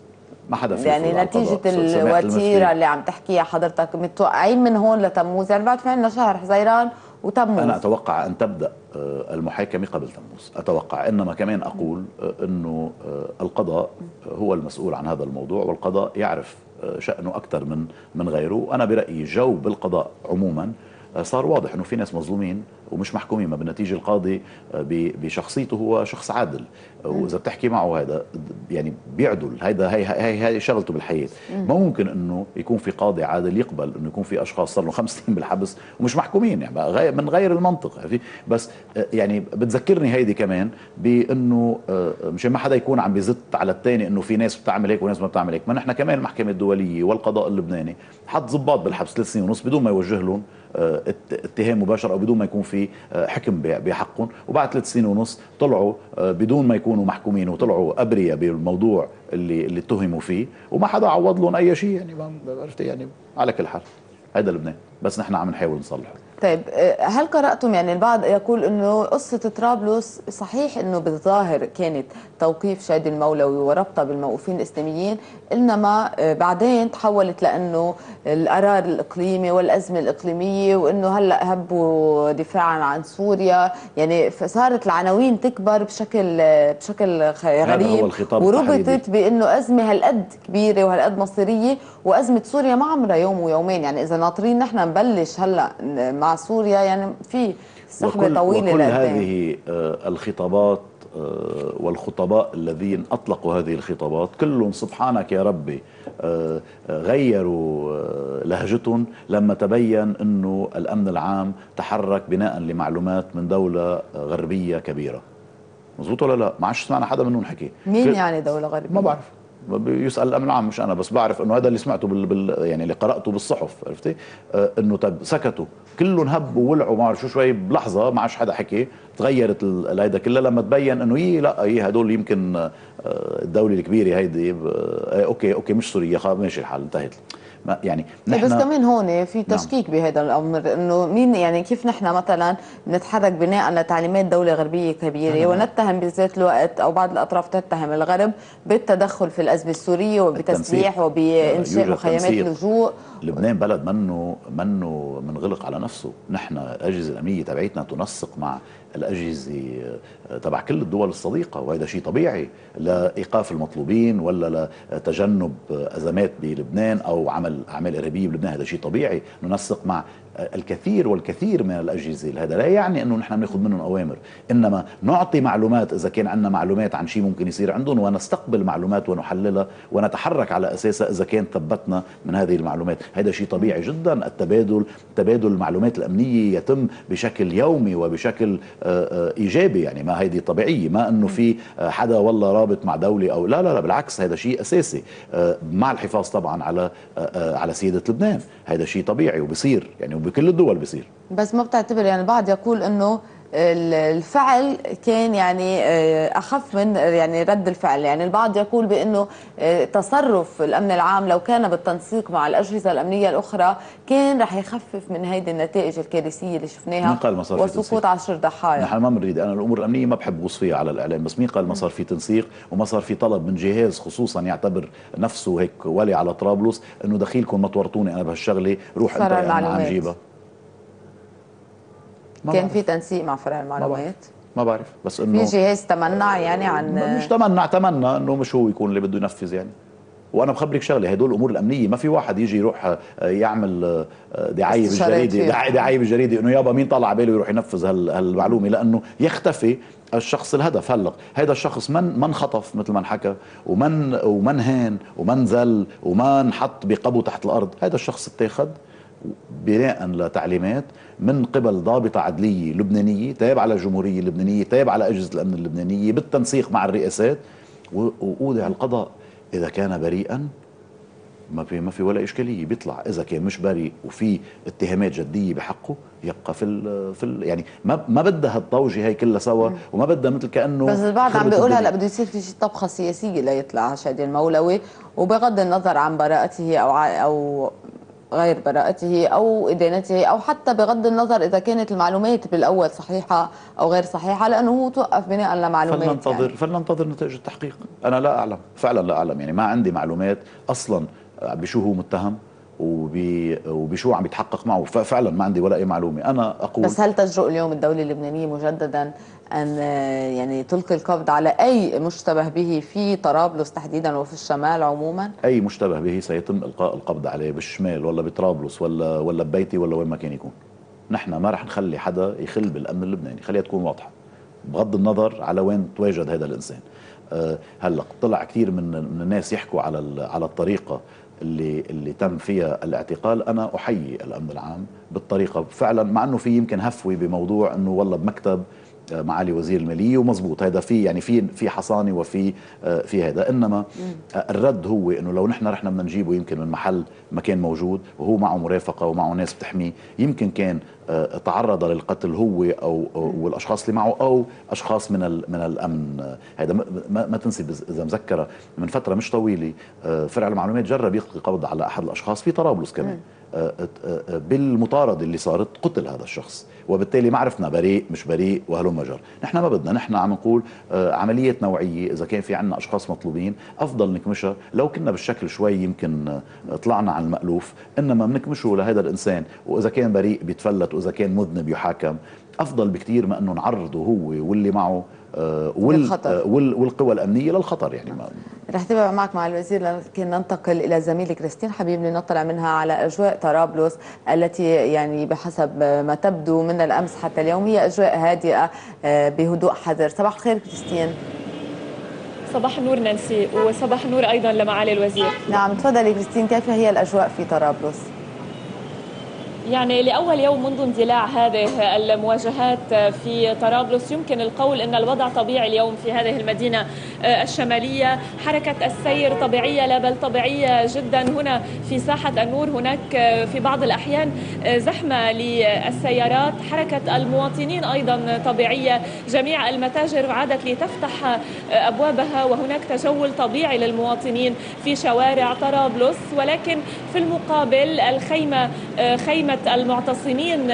[SPEAKER 2] ما حدا في
[SPEAKER 1] يعني نتيجة الوتيرة اللي عم تحكيها حضرتك متوقعين من هون لتموز. يعني بعد في عندنا شهر حزيران وتموز.
[SPEAKER 2] أنا أتوقع أن تبدأ آه، المحاكمة قبل تموز. أتوقع. إنما كمان أقول آه، أنه آه، القضاء هو المسؤول عن هذا الموضوع والقضاء يعرف شأنه أكثر من من غيره. أنا برأيي جو بالقضاء عموما صار واضح إنه في ناس مظلومين ومش محكومين ما بالنتيجة القاضي بشخصيته هو شخص عادل. وإذا بتحكي معه هذا يعني بيعدل. هيدا هي هي هي شغلته بالحياة. ما ممكن إنه يكون في قاضي عادل يقبل إنه يكون في أشخاص صار لهم خمس سنين بالحبس ومش محكومين يعني من غير المنطق بس يعني بتذكرني هيدي كمان بإنه مشان ما حدا يكون عم بيزت على الثاني إنه في ناس بتعمل هيك وناس ما بتعمل هيك. ما نحن كمان المحكمة الدولية والقضاء اللبناني حط ضباط بالحبس ثلاث سنين ونص بدون ما يوجه لهم اتهام مباشر أو بدون ما يكون في حكم بحقهم وبعد ثلاث سنين ونص طلعوا بدون ما يكونوا محكومين وطلعوا أبرياء بالموضوع اللي اللي اتهموا فيه. وما حدا عوض لهم أي شيء يعني عرفت يعني على كل حال هذا لبنان. بس نحن عم نحاول نصلحه.
[SPEAKER 1] طيب آه، هل قرأتم يعني البعض يقول إنه قصة طرابلس صحيح إنه بالظاهر كانت توقيف شادي المولوي وربطها بالموقوفين الإسلاميين إنما آه، بعدين تحولت لأنه القرار الإقليمي والأزمة الإقليمية وإنه هلأ هبوا دفاعا عن سوريا يعني صارت العناوين تكبر بشكل آه، بشكل غريب. وربطت بإنه أزمة هالقد كبيرة وهالقد مصيرية وأزمة سوريا ما عمرها يوم ويومين يعني إذا ناطرين نحن نبلش هلأ مع سوريا يعني في سحبه
[SPEAKER 2] وكل,
[SPEAKER 1] طويلة
[SPEAKER 2] وكل هذه آه، الخطابات آه، والخطباء الذين أطلقوا هذه الخطابات كلهم سبحانك يا ربي آه، غيروا لهجتهم لما تبين أنه الأمن العام تحرك بناء لمعلومات من دولة غربية كبيرة. مزبوط ولا لا؟ ما عادش سمعنا حدا منهم حكي.
[SPEAKER 1] مين يعني دولة غربية؟
[SPEAKER 2] ما بعرف. يسأل الامن العام مش أنا بس بعرف إنه هذا اللي سمعته بال, بال يعني اللي قرأته بالصحف عرفتي؟ آه إنه طب سكتوا. كلهم هبوا وولعوا ما شو شوي بلحظة ما عادش حدا حكي تغيرت هيدا كلها لما تبين إنه يي لا يي هدول يمكن آه، الدولة الكبيرة هيدي آه okay okay مش سوريا خلاص ماشي الحال انتهت. يعني
[SPEAKER 1] إيه بس
[SPEAKER 2] نحن
[SPEAKER 1] كمان هون في تشكيك بهذا الأمر إنه مين يعني كيف نحن مثلا نتحرك بناء على تعليمات دولة غربية كبيرة ونتهم بذات الوقت أو بعض الأطراف تتهم الغرب بالتدخل في الأزمة السورية وبتسليح. وبانشاء مخيمات. لجوء
[SPEAKER 2] لبنان بلد منه منه منغلق على نفسه نحن الاجهزه الأمنية تبعتنا تنسق مع الأجهزة آه، تبع كل الدول الصديقة وهذا شيء طبيعي. لايقاف المطلوبين ولا لتجنب أزمات بلبنان أو عمل أعمال إرهابية بلبنان هذا شيء طبيعي. ننسق مع الكثير والكثير من الأجهزة. هذا لا يعني أنه نحن بناخذ منهم أوامر. إنما نعطي معلومات إذا كان عندنا معلومات عن شيء ممكن يصير عندهم ونستقبل معلومات ونحللها ونتحرك على أساسها إذا كان ثبتنا من هذه المعلومات. هذا شيء طبيعي جدا. التبادل تبادل المعلومات الأمنية يتم بشكل يومي وبشكل آه، آه، إيجابي. يعني ما هيدي طبيعية. ما أنه في آه، حدا والله رابط مع دولة أو لا لا لا بالعكس. هذا شيء أساسي. آه، مع الحفاظ طبعا على على سياده لبنان. هذا شيء طبيعي وبصير. يعني وبكل الدول بصير
[SPEAKER 1] بس ما بتعتبر يعني البعض يقول إنه الفعل كان يعني آه، أخف من يعني رد الفعل يعني البعض يقول بأنه آه، تصرف الأمن العام لو كان بالتنسيق مع الأجهزة الأمنية الأخرى كان رح يخفف من هيدي النتائج الكارثية اللي شفناها
[SPEAKER 2] قال ما صار
[SPEAKER 1] وسقوط
[SPEAKER 2] تنسيق؟
[SPEAKER 1] عشر ضحايا
[SPEAKER 2] نحن ما بنريد أنا الأمور الأمنية ما بحب غوص فيها على الإعلام بس مين قال ما صار في تنسيق وما صار في طلب من جهاز خصوصا يعتبر نفسه هيك ولي على طرابلس إنه دخيلكم ما تورطوني أنا بهالشغلة روح أنت عم. جيبها
[SPEAKER 1] كان. في تنسيق مع فرع
[SPEAKER 2] ما
[SPEAKER 1] المعلومات؟
[SPEAKER 2] ما بعرف. بس
[SPEAKER 1] في
[SPEAKER 2] إنه
[SPEAKER 1] جهاز تمنع يعني عن
[SPEAKER 2] مش تمنع تمنى إنه مش هو يكون اللي بده ينفذ يعني. وأنا بخبرك شغلة هدول الأمور الأمنية ما في واحد يجي يروح آه، يعمل آه، دعاية
[SPEAKER 1] بالجريدة.
[SPEAKER 2] دعايه بالجريدة إنه يابا مين طلع باله يروح ينفذ هال- هالمعلومة؟ لأنه يختفي الشخص الهدف هلا هذا الشخص من من خطف مثل ما انحكى ومن ومن هان ومن زل وما انحط بقبو تحت الأرض. هذا الشخص اتاخذ بناء لتعليمات من قبل ضابطة عدلية لبنانية تابعة للجمهورية اللبنانية تابعة لأجهزة الأمن اللبنانية بالتنسيق مع الرئاسات وأودع القضاء. إذا كان بريئا ما في ما في ولا إشكالية. بيطلع. إذا كان مش بريء وفي اتهامات جدية بحقه يبقى في ال في ال يعني ما ما بدها هالطوجه هي كلها سوا وما بدها مثل كأنه
[SPEAKER 1] بس البعض عم بيقول. هلا بده يصير في شي طبخة سياسية ليطلع شادي المولوي. وبغض النظر عن براءته أو أو غير براءته أو إدانته أو حتى بغض النظر إذا كانت المعلومات بالأول صحيحة أو غير صحيحة لأنه هو توقف بناء لمعلومات
[SPEAKER 2] فلننتظر
[SPEAKER 1] يعني.
[SPEAKER 2] فلننتظر نتائج التحقيق. أنا لا أعلم فعلا لا أعلم. يعني ما عندي معلومات أصلا بشو هو متهم. وبشو عم يتحقق معه. ففعلا ما عندي ولا أي معلومة. أنا أقول
[SPEAKER 1] بس هل تجرؤ اليوم الدولة اللبنانية مجددا أن آه، يعني تلقي القبض على أي مشتبه به في طرابلس تحديدا وفي الشمال عموما؟
[SPEAKER 2] أي مشتبه به سيتم إلقاء القبض عليه بالشمال ولا بطرابلس ولا ولا ببيتي ولا وين ما كان يكون. نحن ما رح نخلي حدا يخل بالأمن اللبناني. خليها تكون واضحة. بغض النظر على وين تواجد هذا الإنسان. أه هلأ طلع كثير من من الناس يحكوا على على الطريقة اللي اللي تم فيها الاعتقال. أنا أحيي الأمن العام بالطريقة. فعلا مع إنه في يمكن هفوه بموضوع إنه والله بمكتب معالي وزير المالية ومزبوط. هذا في يعني في في حصانة وفي آه، في هذا إنما آه، الرد هو إنه لو نحن رحنا بدنا نجيبه يمكن من محل ما كان موجود وهو معه مرافقة ومعه ناس بتحميه يمكن كان آه، تعرض للقتل هو أو والأشخاص اللي معه أو أشخاص من من الأمن. هذا ما- ما, تنسي إذا مذكرة من فترة مش طويلة فرع المعلومات جرب يلقي قبض على أحد الأشخاص في طرابلس كمان. بالمطاردة اللي صارت قتل هذا الشخص وبالتالي ما عرفنا بريء مش بريء وهلم جر. نحن ما بدنا نحن عم نقول آه، عملية نوعية إذا كان في عنا أشخاص مطلوبين أفضل نكمشها. لو كنا بالشكل شوي يمكن آه، طلعنا عن المألوف إنما بنكمشه لهذا الإنسان وإذا كان بريء بيتفلت وإذا كان مذنب يحاكم أفضل بكثير ما أنه نعرضه هو واللي معه وال
[SPEAKER 1] للخطر.
[SPEAKER 2] آه، وال والقوى الأمنية للخطر يعني ما
[SPEAKER 1] رح تبقى معك مع الوزير لكن ننتقل إلى زميلي كريستين حبيب لنطلع منها على أجواء طرابلس التي يعني بحسب ما تبدو من الأمس حتى اليوم هي أجواء هادئة آه، بهدوء حذر. صباح الخير كريستين.
[SPEAKER 3] صباح النور نانسي وصباح النور أيضا لمعالي الوزير.
[SPEAKER 1] نعم تفضلي كريستين كيف هي الأجواء في طرابلس؟
[SPEAKER 3] يعني لأول يوم منذ اندلاع هذه المواجهات في طرابلس يمكن القول إن الوضع طبيعي اليوم في هذه المدينة الشمالية. حركة السير طبيعية لا بل طبيعية جدا. هنا في ساحة النور هناك في بعض الأحيان زحمة للسيارات. حركة المواطنين أيضا طبيعية. جميع المتاجر عادت لتفتح أبوابها وهناك تجول طبيعي للمواطنين في شوارع طرابلس. ولكن في المقابل الخيمة خيمة المعتصمين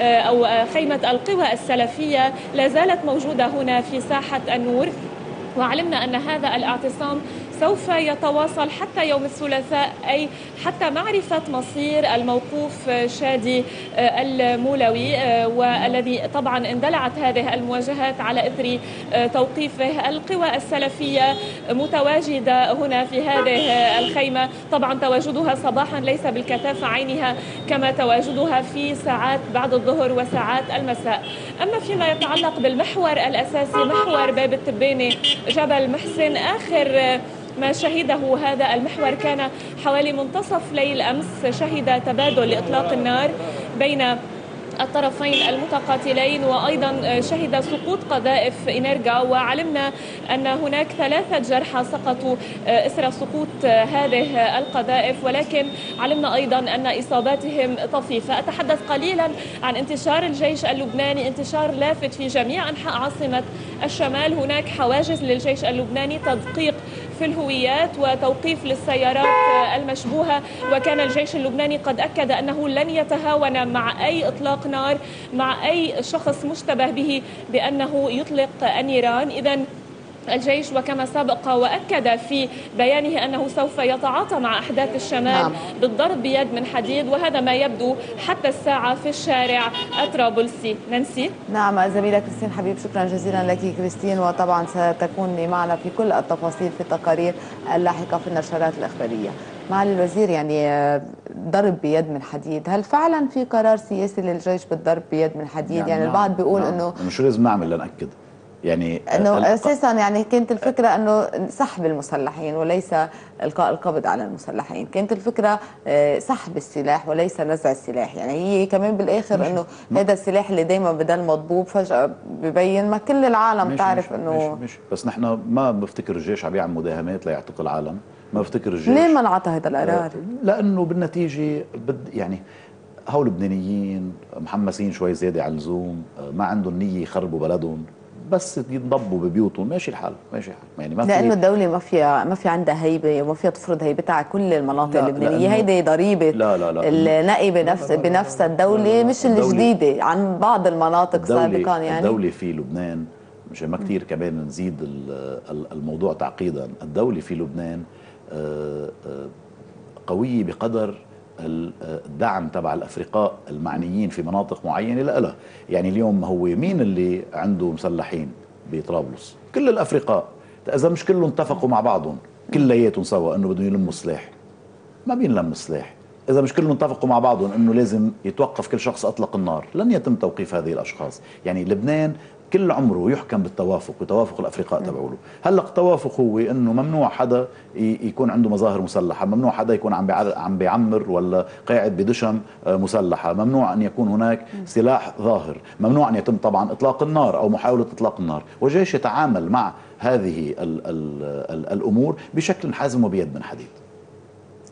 [SPEAKER 3] أو خيمة القوى السلفية لا زالت موجودة هنا في ساحة النور. وعلمنا أن هذا الاعتصام سوف يتواصل حتى يوم الثلاثاء أي حتى معرفة مصير الموقوف شادي المولوي والذي طبعا اندلعت هذه المواجهات على إثر توقيفه القوى السلفية متواجدة هنا في هذه الخيمة. طبعا تواجدها صباحا ليس بالكثافة عينها كما تواجدها في ساعات بعد الظهر وساعات المساء. أما فيما يتعلق بالمحور الأساسي محور باب التبانه جبل محسن آخر ما شهده هذا المحور كان حوالي منتصف ليل أمس شهد تبادل لإطلاق النار بين الطرفين المتقاتلين وأيضا شهد سقوط قذائف إنرجا وعلمنا أن هناك ثلاثة جرحى سقطوا اثر سقوط هذه القذائف. ولكن علمنا أيضا أن إصاباتهم طفيفة. أتحدث قليلا عن انتشار الجيش اللبناني انتشار لافت في جميع أنحاء عاصمة الشمال. هناك حواجز للجيش اللبناني تدقيق في الهويات وتوقيف للسيارات المشبوهة. وكان الجيش اللبناني قد أكد أنه لن يتهاون مع أي إطلاق نار مع أي شخص مشتبه به بأنه يطلق النيران. اذا الجيش وكما سبق وأكد في بيانه أنه سوف يتعاطى مع أحداث الشمال نعم. بالضرب بيد من حديد وهذا ما يبدو حتى الساعة في الشارع الطرابلسي نانسي؟
[SPEAKER 1] نعم زميلة كريستين حبيب شكرا جزيلا لك كريستين وطبعا ستكوني معنا في كل التفاصيل في التقارير اللاحقة في النشرات الإخبارية. معالي الوزير يعني ضرب بيد من حديد. هل فعلا في قرار سياسي للجيش بالضرب بيد من حديد؟ يعني, يعني البعض بيقول
[SPEAKER 2] نعم.
[SPEAKER 1] إنه
[SPEAKER 2] مش لازم نعمل لنأكد. يعني
[SPEAKER 1] إنه أساسا يعني كانت الفكرة إنه سحب المسلحين وليس إلقاء القبض على المسلحين. كانت الفكرة سحب السلاح وليس نزع السلاح. يعني هي كمان بالآخر إنه هذا السلاح اللي دائما بدل مضبوب فجأة ببين ما كل العالم
[SPEAKER 2] مش
[SPEAKER 1] تعرف
[SPEAKER 2] مش
[SPEAKER 1] إنه
[SPEAKER 2] مش, مش بس نحن ما بفتكر الجيش عم يعمل مداهمات ليعتق العالم. ما بفتكر الجيش.
[SPEAKER 1] ليه ما انعطى هذا القرار؟
[SPEAKER 2] لأنه بالنتيجة بد يعني هول لبنانيين محمسين شوي زيادة على اللزوم ما عندهم نية يخربوا بلدهم. بس ينضبوا ببيوتهم ماشي الحال ماشي الحال. يعني ما
[SPEAKER 1] لأنه الدولة ما فيها ما في عندها هيبة وما فيها تفرض هيبتها على كل المناطق اللبنانية. هيدي ضريبة
[SPEAKER 2] لا لا لا.
[SPEAKER 1] النقي بنفس لا لا لا بنفس الدولة لا لا مش الجديده عن بعض المناطق سابقا يعني.
[SPEAKER 2] الدولة في لبنان مشان ما كثير كمان نزيد الموضوع تعقيدا. الدولة في لبنان قوية بقدر الدعم تبع الأفرقاء المعنيين في مناطق معينة لها يعني اليوم هو مين اللي عنده مسلحين بطرابلس؟ كل الأفرقاء. إذا مش كلهم اتفقوا مع بعضهم كلياتهم سوا إنه بدهم يلموا سلاح. ما بينلم سلاح. إذا مش كلهم اتفقوا مع بعضهم إنه لازم يتوقف كل شخص أطلق النار. لن يتم توقيف هذه الأشخاص. يعني لبنان كل عمره يحكم بالتوافق وتوافق الأفرقاء تبعوله. هلا التوافق هو إنه ممنوع حدا يكون عنده مظاهر مسلحة ممنوع حدا يكون عم عم بيعمر ولا قاعد بدشم مسلحة. ممنوع أن يكون هناك سلاح ظاهر. ممنوع أن يتم طبعا إطلاق النار أو محاولة إطلاق النار. والجيش يتعامل مع هذه ال ال ال الأمور بشكل حازم وبيد من حديد.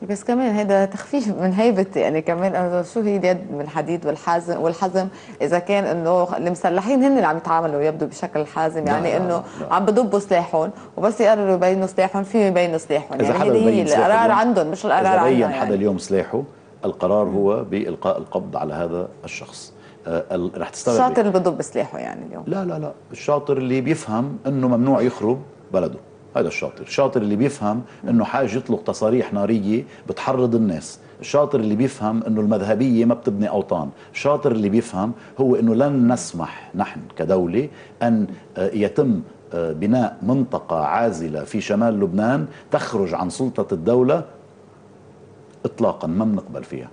[SPEAKER 1] بس كمان هذا تخفيف من هيبة يعني كمان إنه شو هي اليد من الحديد والحازم والحزم؟ إذا كان إنه المسلحين هن اللي عم يتعاملوا يبدو بشكل حازم يعني إنه عم بضبوا سلاحهم وبس يقرروا يبينوا سلاحهم فيهم يبينوا سلاحهم. يعني هي القرار عندهم مش القرار
[SPEAKER 2] عندنا
[SPEAKER 1] عندنا
[SPEAKER 2] يعني. حدا اليوم سلاحه القرار هو بإلقاء القبض على هذا الشخص. آه، رح تستغرب
[SPEAKER 1] الشاطر اللي بضب سلاحه يعني اليوم.
[SPEAKER 2] لا لا لا. الشاطر اللي بيفهم إنه ممنوع يخرب بلده. هذا الشاطر. الشاطر اللي بيفهم إنه حاج يطلق تصاريح نارية بتحرض الناس. الشاطر اللي بيفهم إنه المذهبية ما بتبني أوطان. الشاطر اللي بيفهم هو إنه لن نسمح نحن كدولة أن آه، يتم آه، بناء منطقة عازلة في شمال لبنان تخرج عن سلطة الدولة اطلاقا ما بنقبل فيها.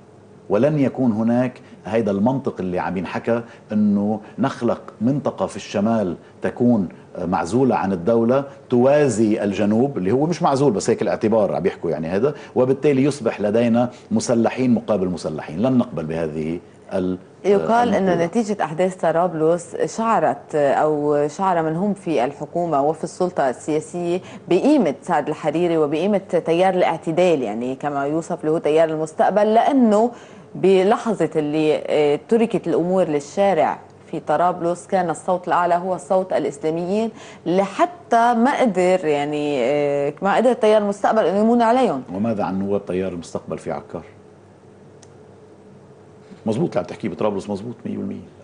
[SPEAKER 2] ولن يكون هناك هيدا المنطق اللي عم ينحكى إنه نخلق منطقة في الشمال تكون معزولة عن الدولة توازي الجنوب اللي هو مش معزول بس هيك الاعتبار عم يحكوا يعني هذا وبالتالي يصبح لدينا مسلحين مقابل مسلحين لن نقبل بهذه ال
[SPEAKER 1] يقال
[SPEAKER 2] إنه.
[SPEAKER 1] نتيجة أحداث طرابلس شعرت أو شعر من هم في الحكومة وفي السلطة السياسية بقيمة سعد الحريري وبقيمة تيار الاعتدال يعني كما يوصف له تيار المستقبل لأنه بلحظة اللي آه، تركت الأمور للشارع في طرابلس كان الصوت الأعلى هو صوت الإسلاميين لحتى ما قدر يعني آه، ما قدر تيار المستقبل إنه يمون عليهم.
[SPEAKER 2] وماذا عن نواب تيار المستقبل في عكار؟ مزبوط اللي عم تحكيه بطرابلس مزبوط 100%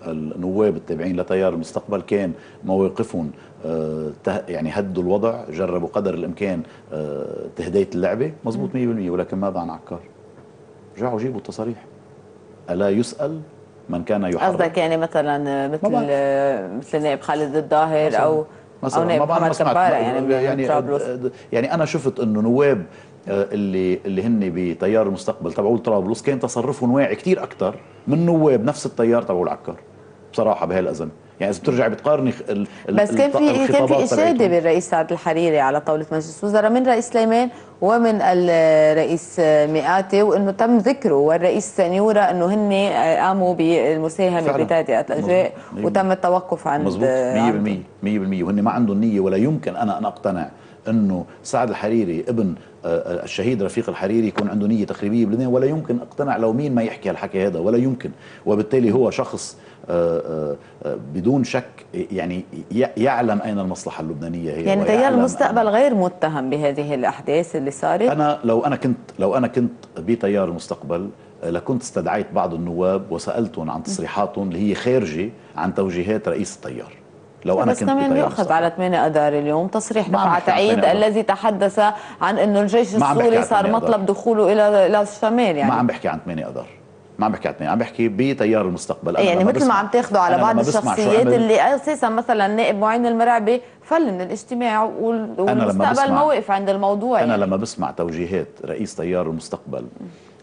[SPEAKER 2] النواب التابعين لتيار المستقبل كان مواقفهم آه، يعني هدوا الوضع جربوا قدر الإمكان آه، تهدئة اللعبة مزبوط 100% ولكن ماذا عن عكار؟ رجعوا جيبوا التصاريح. ألا يسأل؟ من كان يحرض
[SPEAKER 1] قصدك يعني مثلا مثل. مثل النائب خالد الظاهر
[SPEAKER 2] مثلاً.
[SPEAKER 1] أو أو
[SPEAKER 2] مثلا.
[SPEAKER 1] نائب
[SPEAKER 2] ما بعرف ما
[SPEAKER 1] محمد كبارة يعني
[SPEAKER 2] يعني يعني أنا شفت إنه نواب آه، اللي اللي هن بتيار المستقبل تبعول طرابلس كان تصرفهم واعي كتير أكثر من نواب نفس التيار تبعول العكار بصراحة بهي الازمه يعني إذا بترجع بتقارني
[SPEAKER 1] بس كان في كان في
[SPEAKER 2] إشادة.
[SPEAKER 1] بالرئيس سعد الحريري على طاولة مجلس وزراء من رئيس سليمان ومن الرئيس مئاتي وإنه تم ذكره والرئيس سنيوره إنه هن قاموا
[SPEAKER 2] بالمساهمة.
[SPEAKER 1] بتهدئه الاجواء
[SPEAKER 2] مظبوط.
[SPEAKER 1] وتم التوقف عند
[SPEAKER 2] مزبوط 100%
[SPEAKER 1] عند-
[SPEAKER 2] 100% وهن ما عندهم نية ولا يمكن أنا أن أقتنع إنه سعد الحريري ابن آه، الشهيد رفيق الحريري يكون عنده نية تخريبية بلبنان ولا يمكن اقتنع لو مين ما يحكي هالحكي هذا ولا يمكن. وبالتالي هو شخص آه، آه، آه، بدون شك يعني يعلم أين المصلحة اللبنانية هي
[SPEAKER 1] يعني تيار المستقبل غير متهم بهذه الأحداث اللي صارت؟
[SPEAKER 2] أنا لو أنا كنت لو أنا كنت بتيار المستقبل آه، لكنت استدعيت بعض النواب وسألتهم عن تصريحاتهم اللي هي خارجه عن توجيهات رئيس التيار. لو أنا
[SPEAKER 1] بس
[SPEAKER 2] كنت
[SPEAKER 1] كمان
[SPEAKER 2] بتيار
[SPEAKER 1] يؤخذ. على 8 آذار اليوم تصريح رفعت عيد
[SPEAKER 2] 8 آذار.
[SPEAKER 1] الذي تحدث عن إنه الجيش السوري صار
[SPEAKER 2] 8 آذار.
[SPEAKER 1] مطلب دخوله إلى إلى الشمال يعني
[SPEAKER 2] ما عم بحكي عن 8 آذار ما عم بحكي عن 8 عم بحكي بتيار المستقبل
[SPEAKER 1] يعني مثل ما عم تاخذوا على بعض الشخصيات اللي أساسا مثلا نائب معين المرعبي فل من الاجتماع والمستقبل وقف عند الموضوع
[SPEAKER 2] أنا
[SPEAKER 1] يعني.
[SPEAKER 2] لما بسمع توجيهات رئيس تيار المستقبل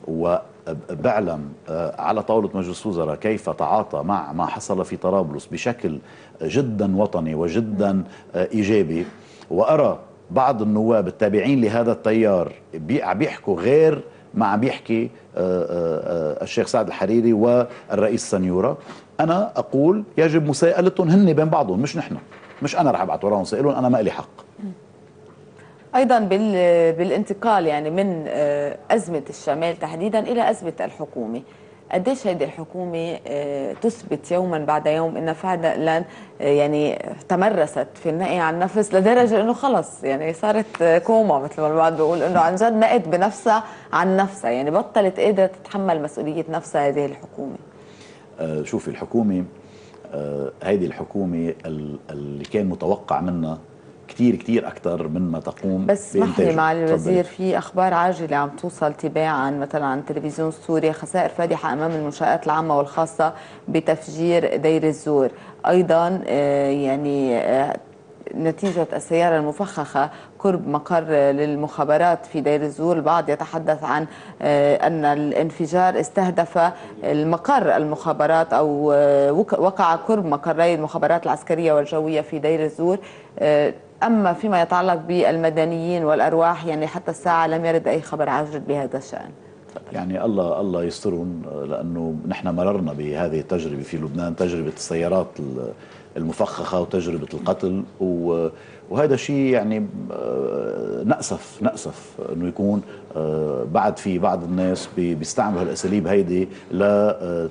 [SPEAKER 2] وبعلم آه، على طاولة مجلس وزراء كيف تعاطى مع ما حصل في طرابلس بشكل جدا وطني وجدا آه، إيجابي. وأرى بعض النواب التابعين لهذا التيار عم بيحكوا غير ما عم بيحكي آه، آه، الشيخ سعد الحريري والرئيس سنيورة. أنا أقول يجب مساءلتهم هن بين بعضهم مش نحن. مش أنا رح أبعت وراهم سائلهم أنا ما لي حق.
[SPEAKER 1] أيضا بال- بالانتقال يعني من أزمة الشمال تحديدا إلى أزمة الحكومة. قديش هيدي الحكومة آه، تثبت يوما بعد يوم إنها فعلا آه، يعني تمرست في النقي عن النفس لدرجة إنه خلص يعني صارت آه، كوما مثل ما البعض بيقول إنه عن جد نقت بنفسها عن نفسها يعني بطلت قادرة تتحمل مسؤولية نفسها هذه الحكومة.
[SPEAKER 2] آه، شوفي الحكومة آه، هيدي الحكومة ال- اللي كان متوقع منها كتير كتير أكثر من ما تقوم
[SPEAKER 1] بس لي. معالي الوزير. في أخبار عاجلة عم توصل تباعا مثلا عن التلفزيون السوري خسائر فادحة أمام المنشآت العامة والخاصة بتفجير دير الزور أيضا آه، يعني آه، نتيجة السيارة المفخخة قرب مقر للمخابرات في دير الزور البعض يتحدث عن آه، أن الانفجار استهدف المقر المخابرات أو وقع قرب مقري المخابرات العسكرية والجوية في دير الزور أما فيما يتعلق بالمدنيين والأرواح يعني حتى الساعة لم يرد أي خبر عاجل بهذا الشأن.
[SPEAKER 2] يعني الله الله يسترهم لأنه نحن مررنا بهذه التجربة في لبنان تجربة السيارات ال- المفخخة وتجربة القتل وهذا شيء يعني آه، نأسف نأسف إنه يكون آه، بعد في بعض الناس بي- بيستعملوا هالأساليب هيدي ل آه،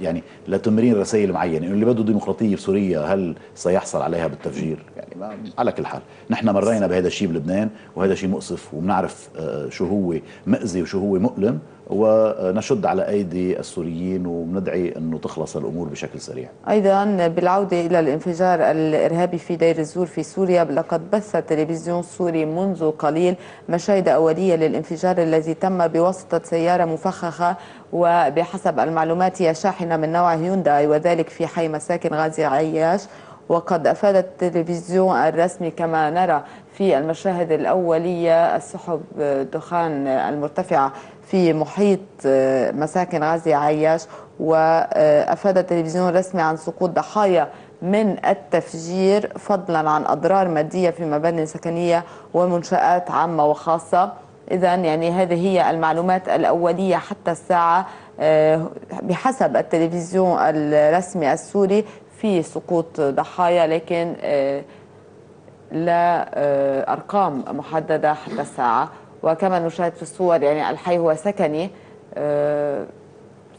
[SPEAKER 2] يعني لتمرير رسائل معينة. انه اللي بده ديمقراطية بسوريا هل سيحصل عليها بالتفجير؟ يعني على كل حال. نحن مرينا بهذا الشيء بلبنان وهذا شيء مؤسف وبنعرف شو هو مأذي وشو هو مؤلم. ونشد على أيدي السوريين وندعي أنه تخلص الأمور بشكل سريع.
[SPEAKER 1] أيضا بالعودة إلى الانفجار الإرهابي في دير الزور في سوريا لقد بث التلفزيون السوري منذ قليل مشاهد أولية للانفجار الذي تم بواسطة سيارة مفخخة وبحسب المعلومات هي شاحنة من نوع هيونداي وذلك في حي مساكن غازي عياش وقد أفاد التلفزيون الرسمي كما نرى في المشاهد الأولية السحب دخان المرتفعة في محيط آه، مساكن غازي عياش وأفاد التلفزيون الرسمي عن سقوط ضحايا من التفجير فضلا عن أضرار مادية في مباني سكنية ومنشآت عامة وخاصة. اذا يعني هذه هي المعلومات الأولية حتى الساعة آه، بحسب التلفزيون الرسمي السوري في سقوط ضحايا لكن آه، لا أرقام محددة حتى الساعة. وكما نشاهد في الصور يعني الحي هو سكني آه،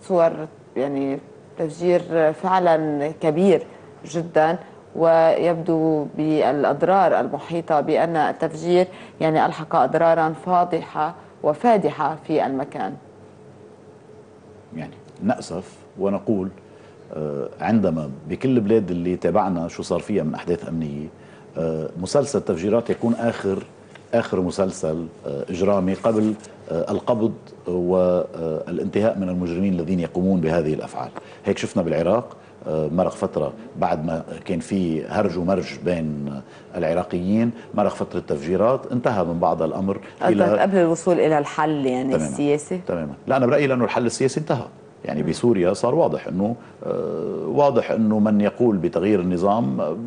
[SPEAKER 1] صور يعني تفجير فعلا كبير جدا ويبدو بالأضرار المحيطة بأن التفجير يعني ألحق اضرارا فاضحة وفادحة في المكان.
[SPEAKER 2] يعني نأسف ونقول آه، عندما بكل البلاد اللي تابعنا شو صار فيها من أحداث أمنية آه، مسلسل تفجيرات يكون آخر آخر مسلسل آه، إجرامي قبل آه، القبض والانتهاء من المجرمين الذين يقومون بهذه الأفعال. هيك شفنا بالعراق آه، مرق فترة بعد ما كان في هرج ومرج بين العراقيين مرق فترة تفجيرات انتهى من بعض الأمر
[SPEAKER 1] إلى قبل الوصول إلى الحل يعني
[SPEAKER 2] تماما
[SPEAKER 1] السياسي؟
[SPEAKER 2] تماما. لا أنا برأيي لأنه الحل السياسي انتهى. يعني بسوريا صار واضح إنه آه، واضح إنه من يقول بتغيير النظام آه،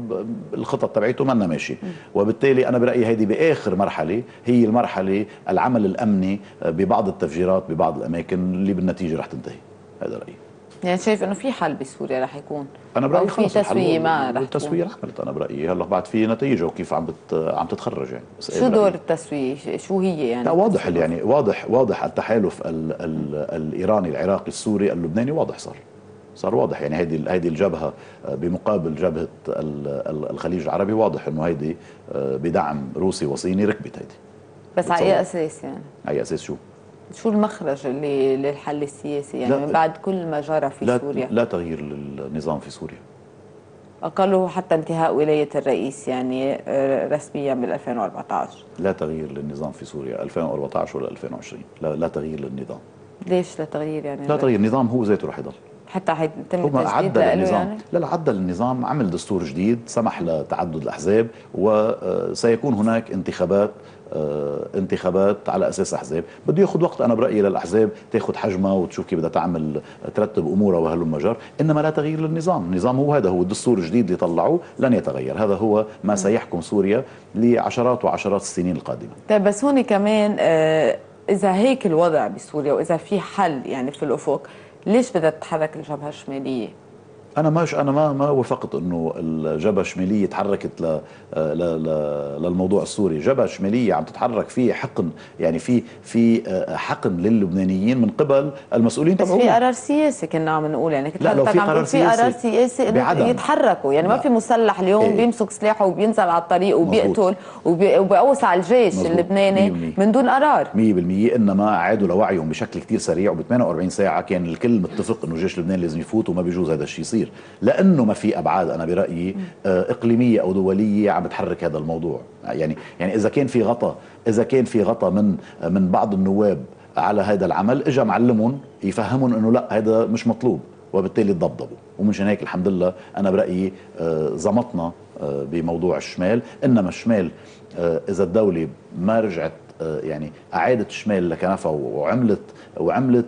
[SPEAKER 2] الخطط تبعيته منا ماشي. وبالتالي أنا برأيي هذه بآخر مرحلة هي المرحلة العمل الأمني آه، ببعض التفجيرات ببعض الأماكن اللي بالنتيجة رح تنتهي. هذا رأيي.
[SPEAKER 1] يعني شايف إنه في حل بسوريا رح يكون؟
[SPEAKER 2] أنا برأيي
[SPEAKER 1] في تسوية ما رح
[SPEAKER 2] التسويه عملت أنا برأيي. هلأ بعد في نتيجة وكيف عم بت عم تتخرج يعني.
[SPEAKER 1] بس شو دور التسوية؟ شو هي يعني؟
[SPEAKER 2] لا واضح يعني واضح واضح التحالف ال ال الإيراني العراقي السوري اللبناني واضح صار. صار واضح. يعني هيدي هيدي الجبهة آه، بمقابل جبهة الخليج العربي واضح إنه هيدي آه، بدعم روسي وصيني ركبت هيدي.
[SPEAKER 1] بس على اي أساس يعني؟
[SPEAKER 2] على أساس شو؟
[SPEAKER 1] شو المخرج اللي للحل السياسي؟ يعني لا بعد كل ما جرى في
[SPEAKER 2] لا
[SPEAKER 1] سوريا.
[SPEAKER 2] لا تغيير للنظام في سوريا.
[SPEAKER 1] أقله حتى انتهاء ولاية الرئيس يعني آه، رسميا بال 2014
[SPEAKER 2] لا تغيير للنظام في سوريا 2014 ولا 2020 لا, لا تغيير للنظام.
[SPEAKER 1] ليش لا تغيير يعني؟
[SPEAKER 2] لا تغيير النظام هو ذاته رح يضل
[SPEAKER 1] حتى حيتم
[SPEAKER 2] التجديد عدل النظام. يعني؟ لا لا عدل النظام عمل دستور جديد سمح لتعدد الأحزاب وسيكون هناك انتخابات انتخابات على أساس أحزاب. بده ياخذ وقت أنا برأيي للأحزاب تاخذ حجمها وتشوف كيف بدها تعمل ترتب أمورها وهلم جر. إنما لا تغيير للنظام. النظام هو هذا هو الدستور الجديد اللي طلعوه لن يتغير. هذا هو ما سيحكم سوريا لعشرات وعشرات السنين القادمة.
[SPEAKER 1] طيب بس هون كمان آه، إذا هيك الوضع بسوريا وإذا في حل يعني في الأفق ليش بدها تتحرك الجبهة الشمالية؟
[SPEAKER 2] أنا ماش أنا ما ما وافقت إنه الجبهه الشماليه تحركت ل ل للموضوع السوري، الجبهه الشماليه عم تتحرك في حقن يعني في في آه، حقن للبنانيين من قبل المسؤولين
[SPEAKER 1] تبعهم بس في قرار سياسي كنا عم نقول يعني كنت لا لو في قرار سياسي في قرار سياسي إنه يتحركوا. يعني لا. ما في مسلح اليوم إيه. بيمسك سلاحه وبينزل على الطريق وبيقتل وبيقوص على الجيش مزبوط. اللبناني من دون قرار. 100%
[SPEAKER 2] إنما عادوا لوعيهم بشكل كثير سريع وب 48 ساعة كان الكل متفق إنه الجيش اللبناني لازم يفوت وما بيجوز هذا الشيء يصير. لأنه ما في أبعاد أنا برأيي آه، إقليمية أو دولية عم بتحرك هذا الموضوع. يعني يعني إذا كان في غطاء إذا كان في غطاء من من بعض النواب على هذا العمل اجى معلمهم يفهمهم إنه لا هذا مش مطلوب وبالتالي تضبضبوا ومنشان هيك الحمد لله أنا برأيي آه، زمطنا آه، بموضوع الشمال. إنما الشمال إذا الدولة ما رجعت يعني أعادت الشمال لكنفها وعملت وعملت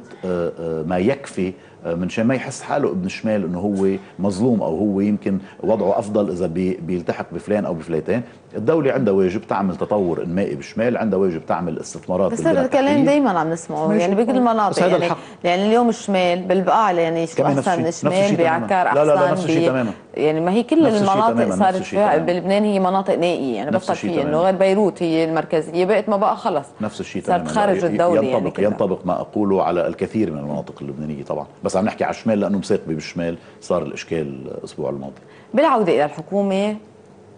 [SPEAKER 2] ما يكفي آه، من شان ما يحس حاله ابن شمال إنه هو مظلوم أو هو يمكن وضعه أفضل إذا بيلتحق بفلان أو بفليتين الدولة عندها واجب تعمل تطور إنمائي بالشمال عندها واجب تعمل استثمارات
[SPEAKER 1] بس هذا الكلام دايما عم نسمعه. يعني بكل المناطق يعني. يعني اليوم الشمال بالبقاع يعني شو أحسن الشمال بعكار احسن
[SPEAKER 2] لا لا لا نفس الشيء تماما.
[SPEAKER 1] يعني ما هي كل المناطق صارت بلبنان هي مناطق نائية يعني بطل في إنه غير بيروت هي المركزيه بقت ما بقى خلص.
[SPEAKER 2] نفس الشيء
[SPEAKER 1] صارت خارج الدولة
[SPEAKER 2] يعني ينطبق يعني ينطبق ما أقوله على الكثير من المناطق اللبنانية طبعا. بس عم نحكي على الشمال لأنه مساقبه بالشمال صار الإشكال الأسبوع الماضي.
[SPEAKER 1] بالعودة إلى الحكومة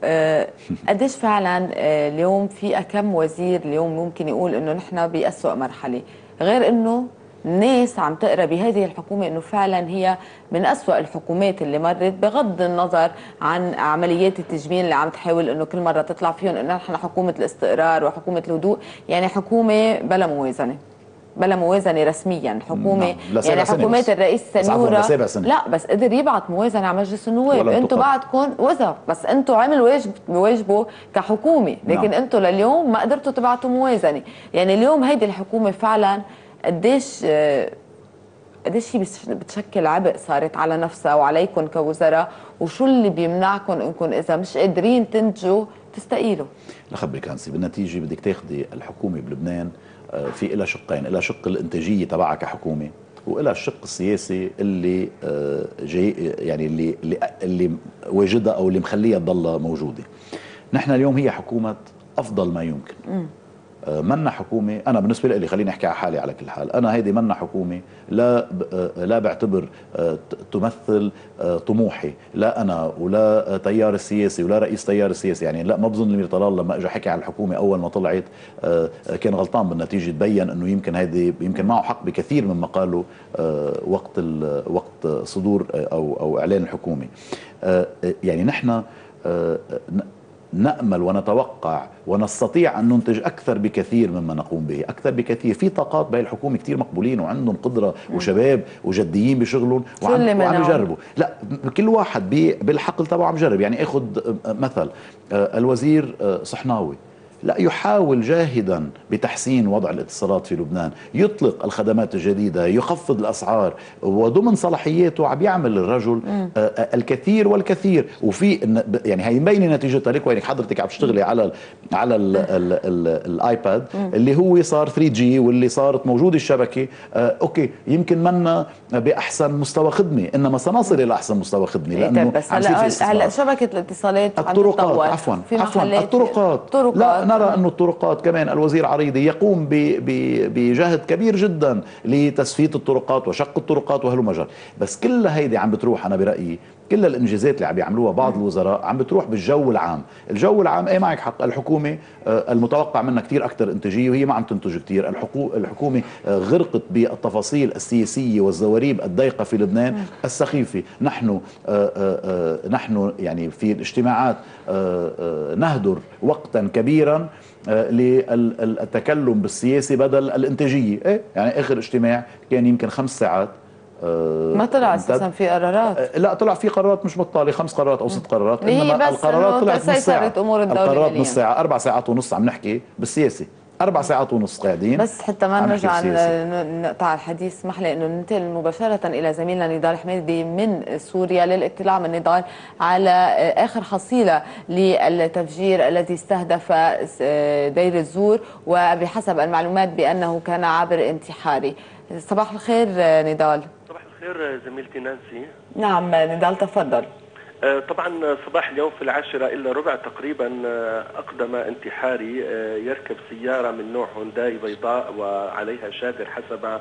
[SPEAKER 1] آه، قديش فعلا آه، اليوم في كم وزير اليوم ممكن يقول إنه نحن بأسوأ مرحلة؟ غير إنه الناس عم تقرأ بهذه الحكومة إنه فعلا هي من أسوأ الحكومات اللي مرت بغض النظر عن عمليات التجميل اللي عم تحاول إنه كل مرة تطلع فيهم إنه نحن حكومة الاستقرار وحكومة الهدوء يعني حكومة بلا موازنة بلا موازنة رسميا حكومة
[SPEAKER 2] نعم.
[SPEAKER 1] يعني حكومات الرئيس
[SPEAKER 2] سنورة.
[SPEAKER 1] لا بس قدر يبعث موازنة على مجلس النواب أنتم بعدكم وزر بس أنتم عمل واجب واجبه كحكومة لكن نعم. أنتم لليوم ما قدرتوا تبعتوا موازنة يعني اليوم هيدي الحكومة فعلا قديش قديش هي بتشكل عبء صارت على نفسها وعليكم كوزراء؟ وشو اللي بيمنعكم انكم إذا مش قادرين تنتجوا تستقيلوا؟
[SPEAKER 2] لخبرك هانسي بالنتيجة بدك تاخذي الحكومة بلبنان آه، في لها شقين لها شق الإنتاجية تبعها كحكومة والى الشق السياسي اللي آه، جاي يعني اللي اللي, اللي واجدها أو اللي مخليها تضلها موجودة. نحن اليوم هي حكومة أفضل ما يمكن. م. آه، منا حكومه أنا بالنسبة لي خليني أحكي على حالي على كل حال. أنا هيدي منا حكومه لا آه، لا بعتبر آه، تمثل طموحي. لا أنا ولا تيار السياسي ولا رئيس تيار السياسي. يعني لا ما بظن امير طلال لما اجى حكي على الحكومة أول ما طلعت كان غلطان بالنتيجة. تبين إنه يمكن هيدي يمكن معه حق بكثير مما قاله وقت وقت صدور أو أو إعلان الحكومة يعني نحن نأمل ونتوقع ونستطيع أن ننتج أكثر بكثير مما نقوم به أكثر بكثير. في طاقات بهي الحكومة كثير مقبولين وعندهم قدرة وشباب وجديين بشغلهم وعم, وعم يجربوا لا كل واحد بالحقل تبعه عم يجرب يعني أخذ مثل آه، الوزير آه، صحناوي. لا يحاول جاهدا بتحسين وضع الاتصالات في لبنان. يطلق الخدمات الجديدة يخفض الأسعار وضمن صلاحياته عم يعمل الرجل آه، الكثير والكثير. وفي يعني هي مبينة نتيجتها لك وينك حضرتك عم تشتغلي على على الآيباد اللي هو صار 3 G واللي صارت موجودة الشبكة. آه okay يمكن منا بأحسن مستوى خدمة إنما سنصل إلى أحسن مستوى خدمة
[SPEAKER 1] إيه، لأنه بس هلا هلا شبكة الاتصالات
[SPEAKER 2] الطرقات عفوا
[SPEAKER 1] في
[SPEAKER 2] عفوا الطرقات.
[SPEAKER 1] طرقات.
[SPEAKER 2] لا نرى أن الطرقات كمان الوزير عريضي يقوم بجهد كبير جدا لتسفيت الطرقات وشق الطرقات وهلو جر. بس كل هيدي عم بتروح أنا برأيي كل الانجازات اللي عم يعملوها بعض الوزراء عم بتروح بالجو العام. الجو العام إيه معك حق. الحكومة آه، المتوقع منها كثير أكثر إنتاجية وهي ما عم تنتج كثير الحكومة آه، غرقت بالتفاصيل السياسية والزواريب الضيقة في لبنان السخيفة. نحن آه، نحن يعني في الاجتماعات نهدر وقتا كبيرا للتكلم بالسياسة بدل الإنتاجية. إيه؟ يعني آخر اجتماع كان يمكن خمس ساعات.
[SPEAKER 1] ما طلع أساسا في قرارات؟
[SPEAKER 2] آه، لا طلع في قرارات مش بطاله خمس قرارات أو ست قرارات إنما القرارات طلعت نص ساعة.
[SPEAKER 1] أمور الدولة
[SPEAKER 2] القرارات نص ساعة أربع ساعات ونص عم نحكي بالسياسة. أربع ساعات ونص قاعدين
[SPEAKER 1] بس حتى ما نرجع نقطع الحديث اسمح لي إنه ننتقل مباشرة إلى زميلنا نضال حميدي من سوريا للاطلاع من نضال على آخر حصيلة للتفجير الذي استهدف دير الزور وبحسب المعلومات بأنه كان عبر انتحاري. صباح الخير نضال.
[SPEAKER 4] الخير زميلتي نانسي.
[SPEAKER 1] نعم نضال تفضل.
[SPEAKER 4] آه، طبعا صباح اليوم في العاشرة إلا ربع تقريبا آه، أقدم انتحاري آه، يركب سيارة من نوع هونداي بيضاء وعليها شادر حسب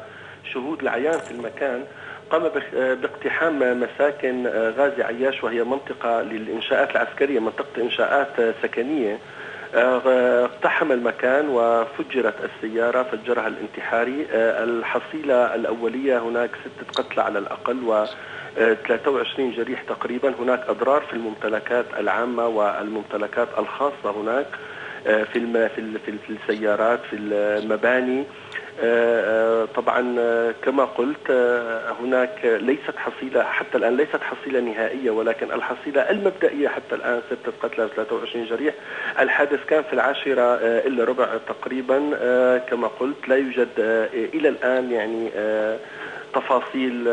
[SPEAKER 4] شهود العيان في المكان. قام باقتحام مساكن غازي عياش وهي منطقة للإنشاءات العسكرية منطقة إنشاءات سكنية. اقتحم المكان وفجرت السيارة فجرها الانتحاري. الحصيلة الأولية هناك ستة قتلى على الأقل و 23 جريح تقريبا. هناك أضرار في الممتلكات العامة والممتلكات الخاصة هناك في في السيارات في المباني. آه، آه، طبعا آه، كما قلت هناك ليست حصيلة حتى الآن ليست حصيلة نهائية ولكن الحصيلة المبدئية حتى الآن ستة قتلى و23 جريح. الحادث كان في العاشرة إلا ربع تقريبا كما قلت لا يوجد إلى الآن يعني تفاصيل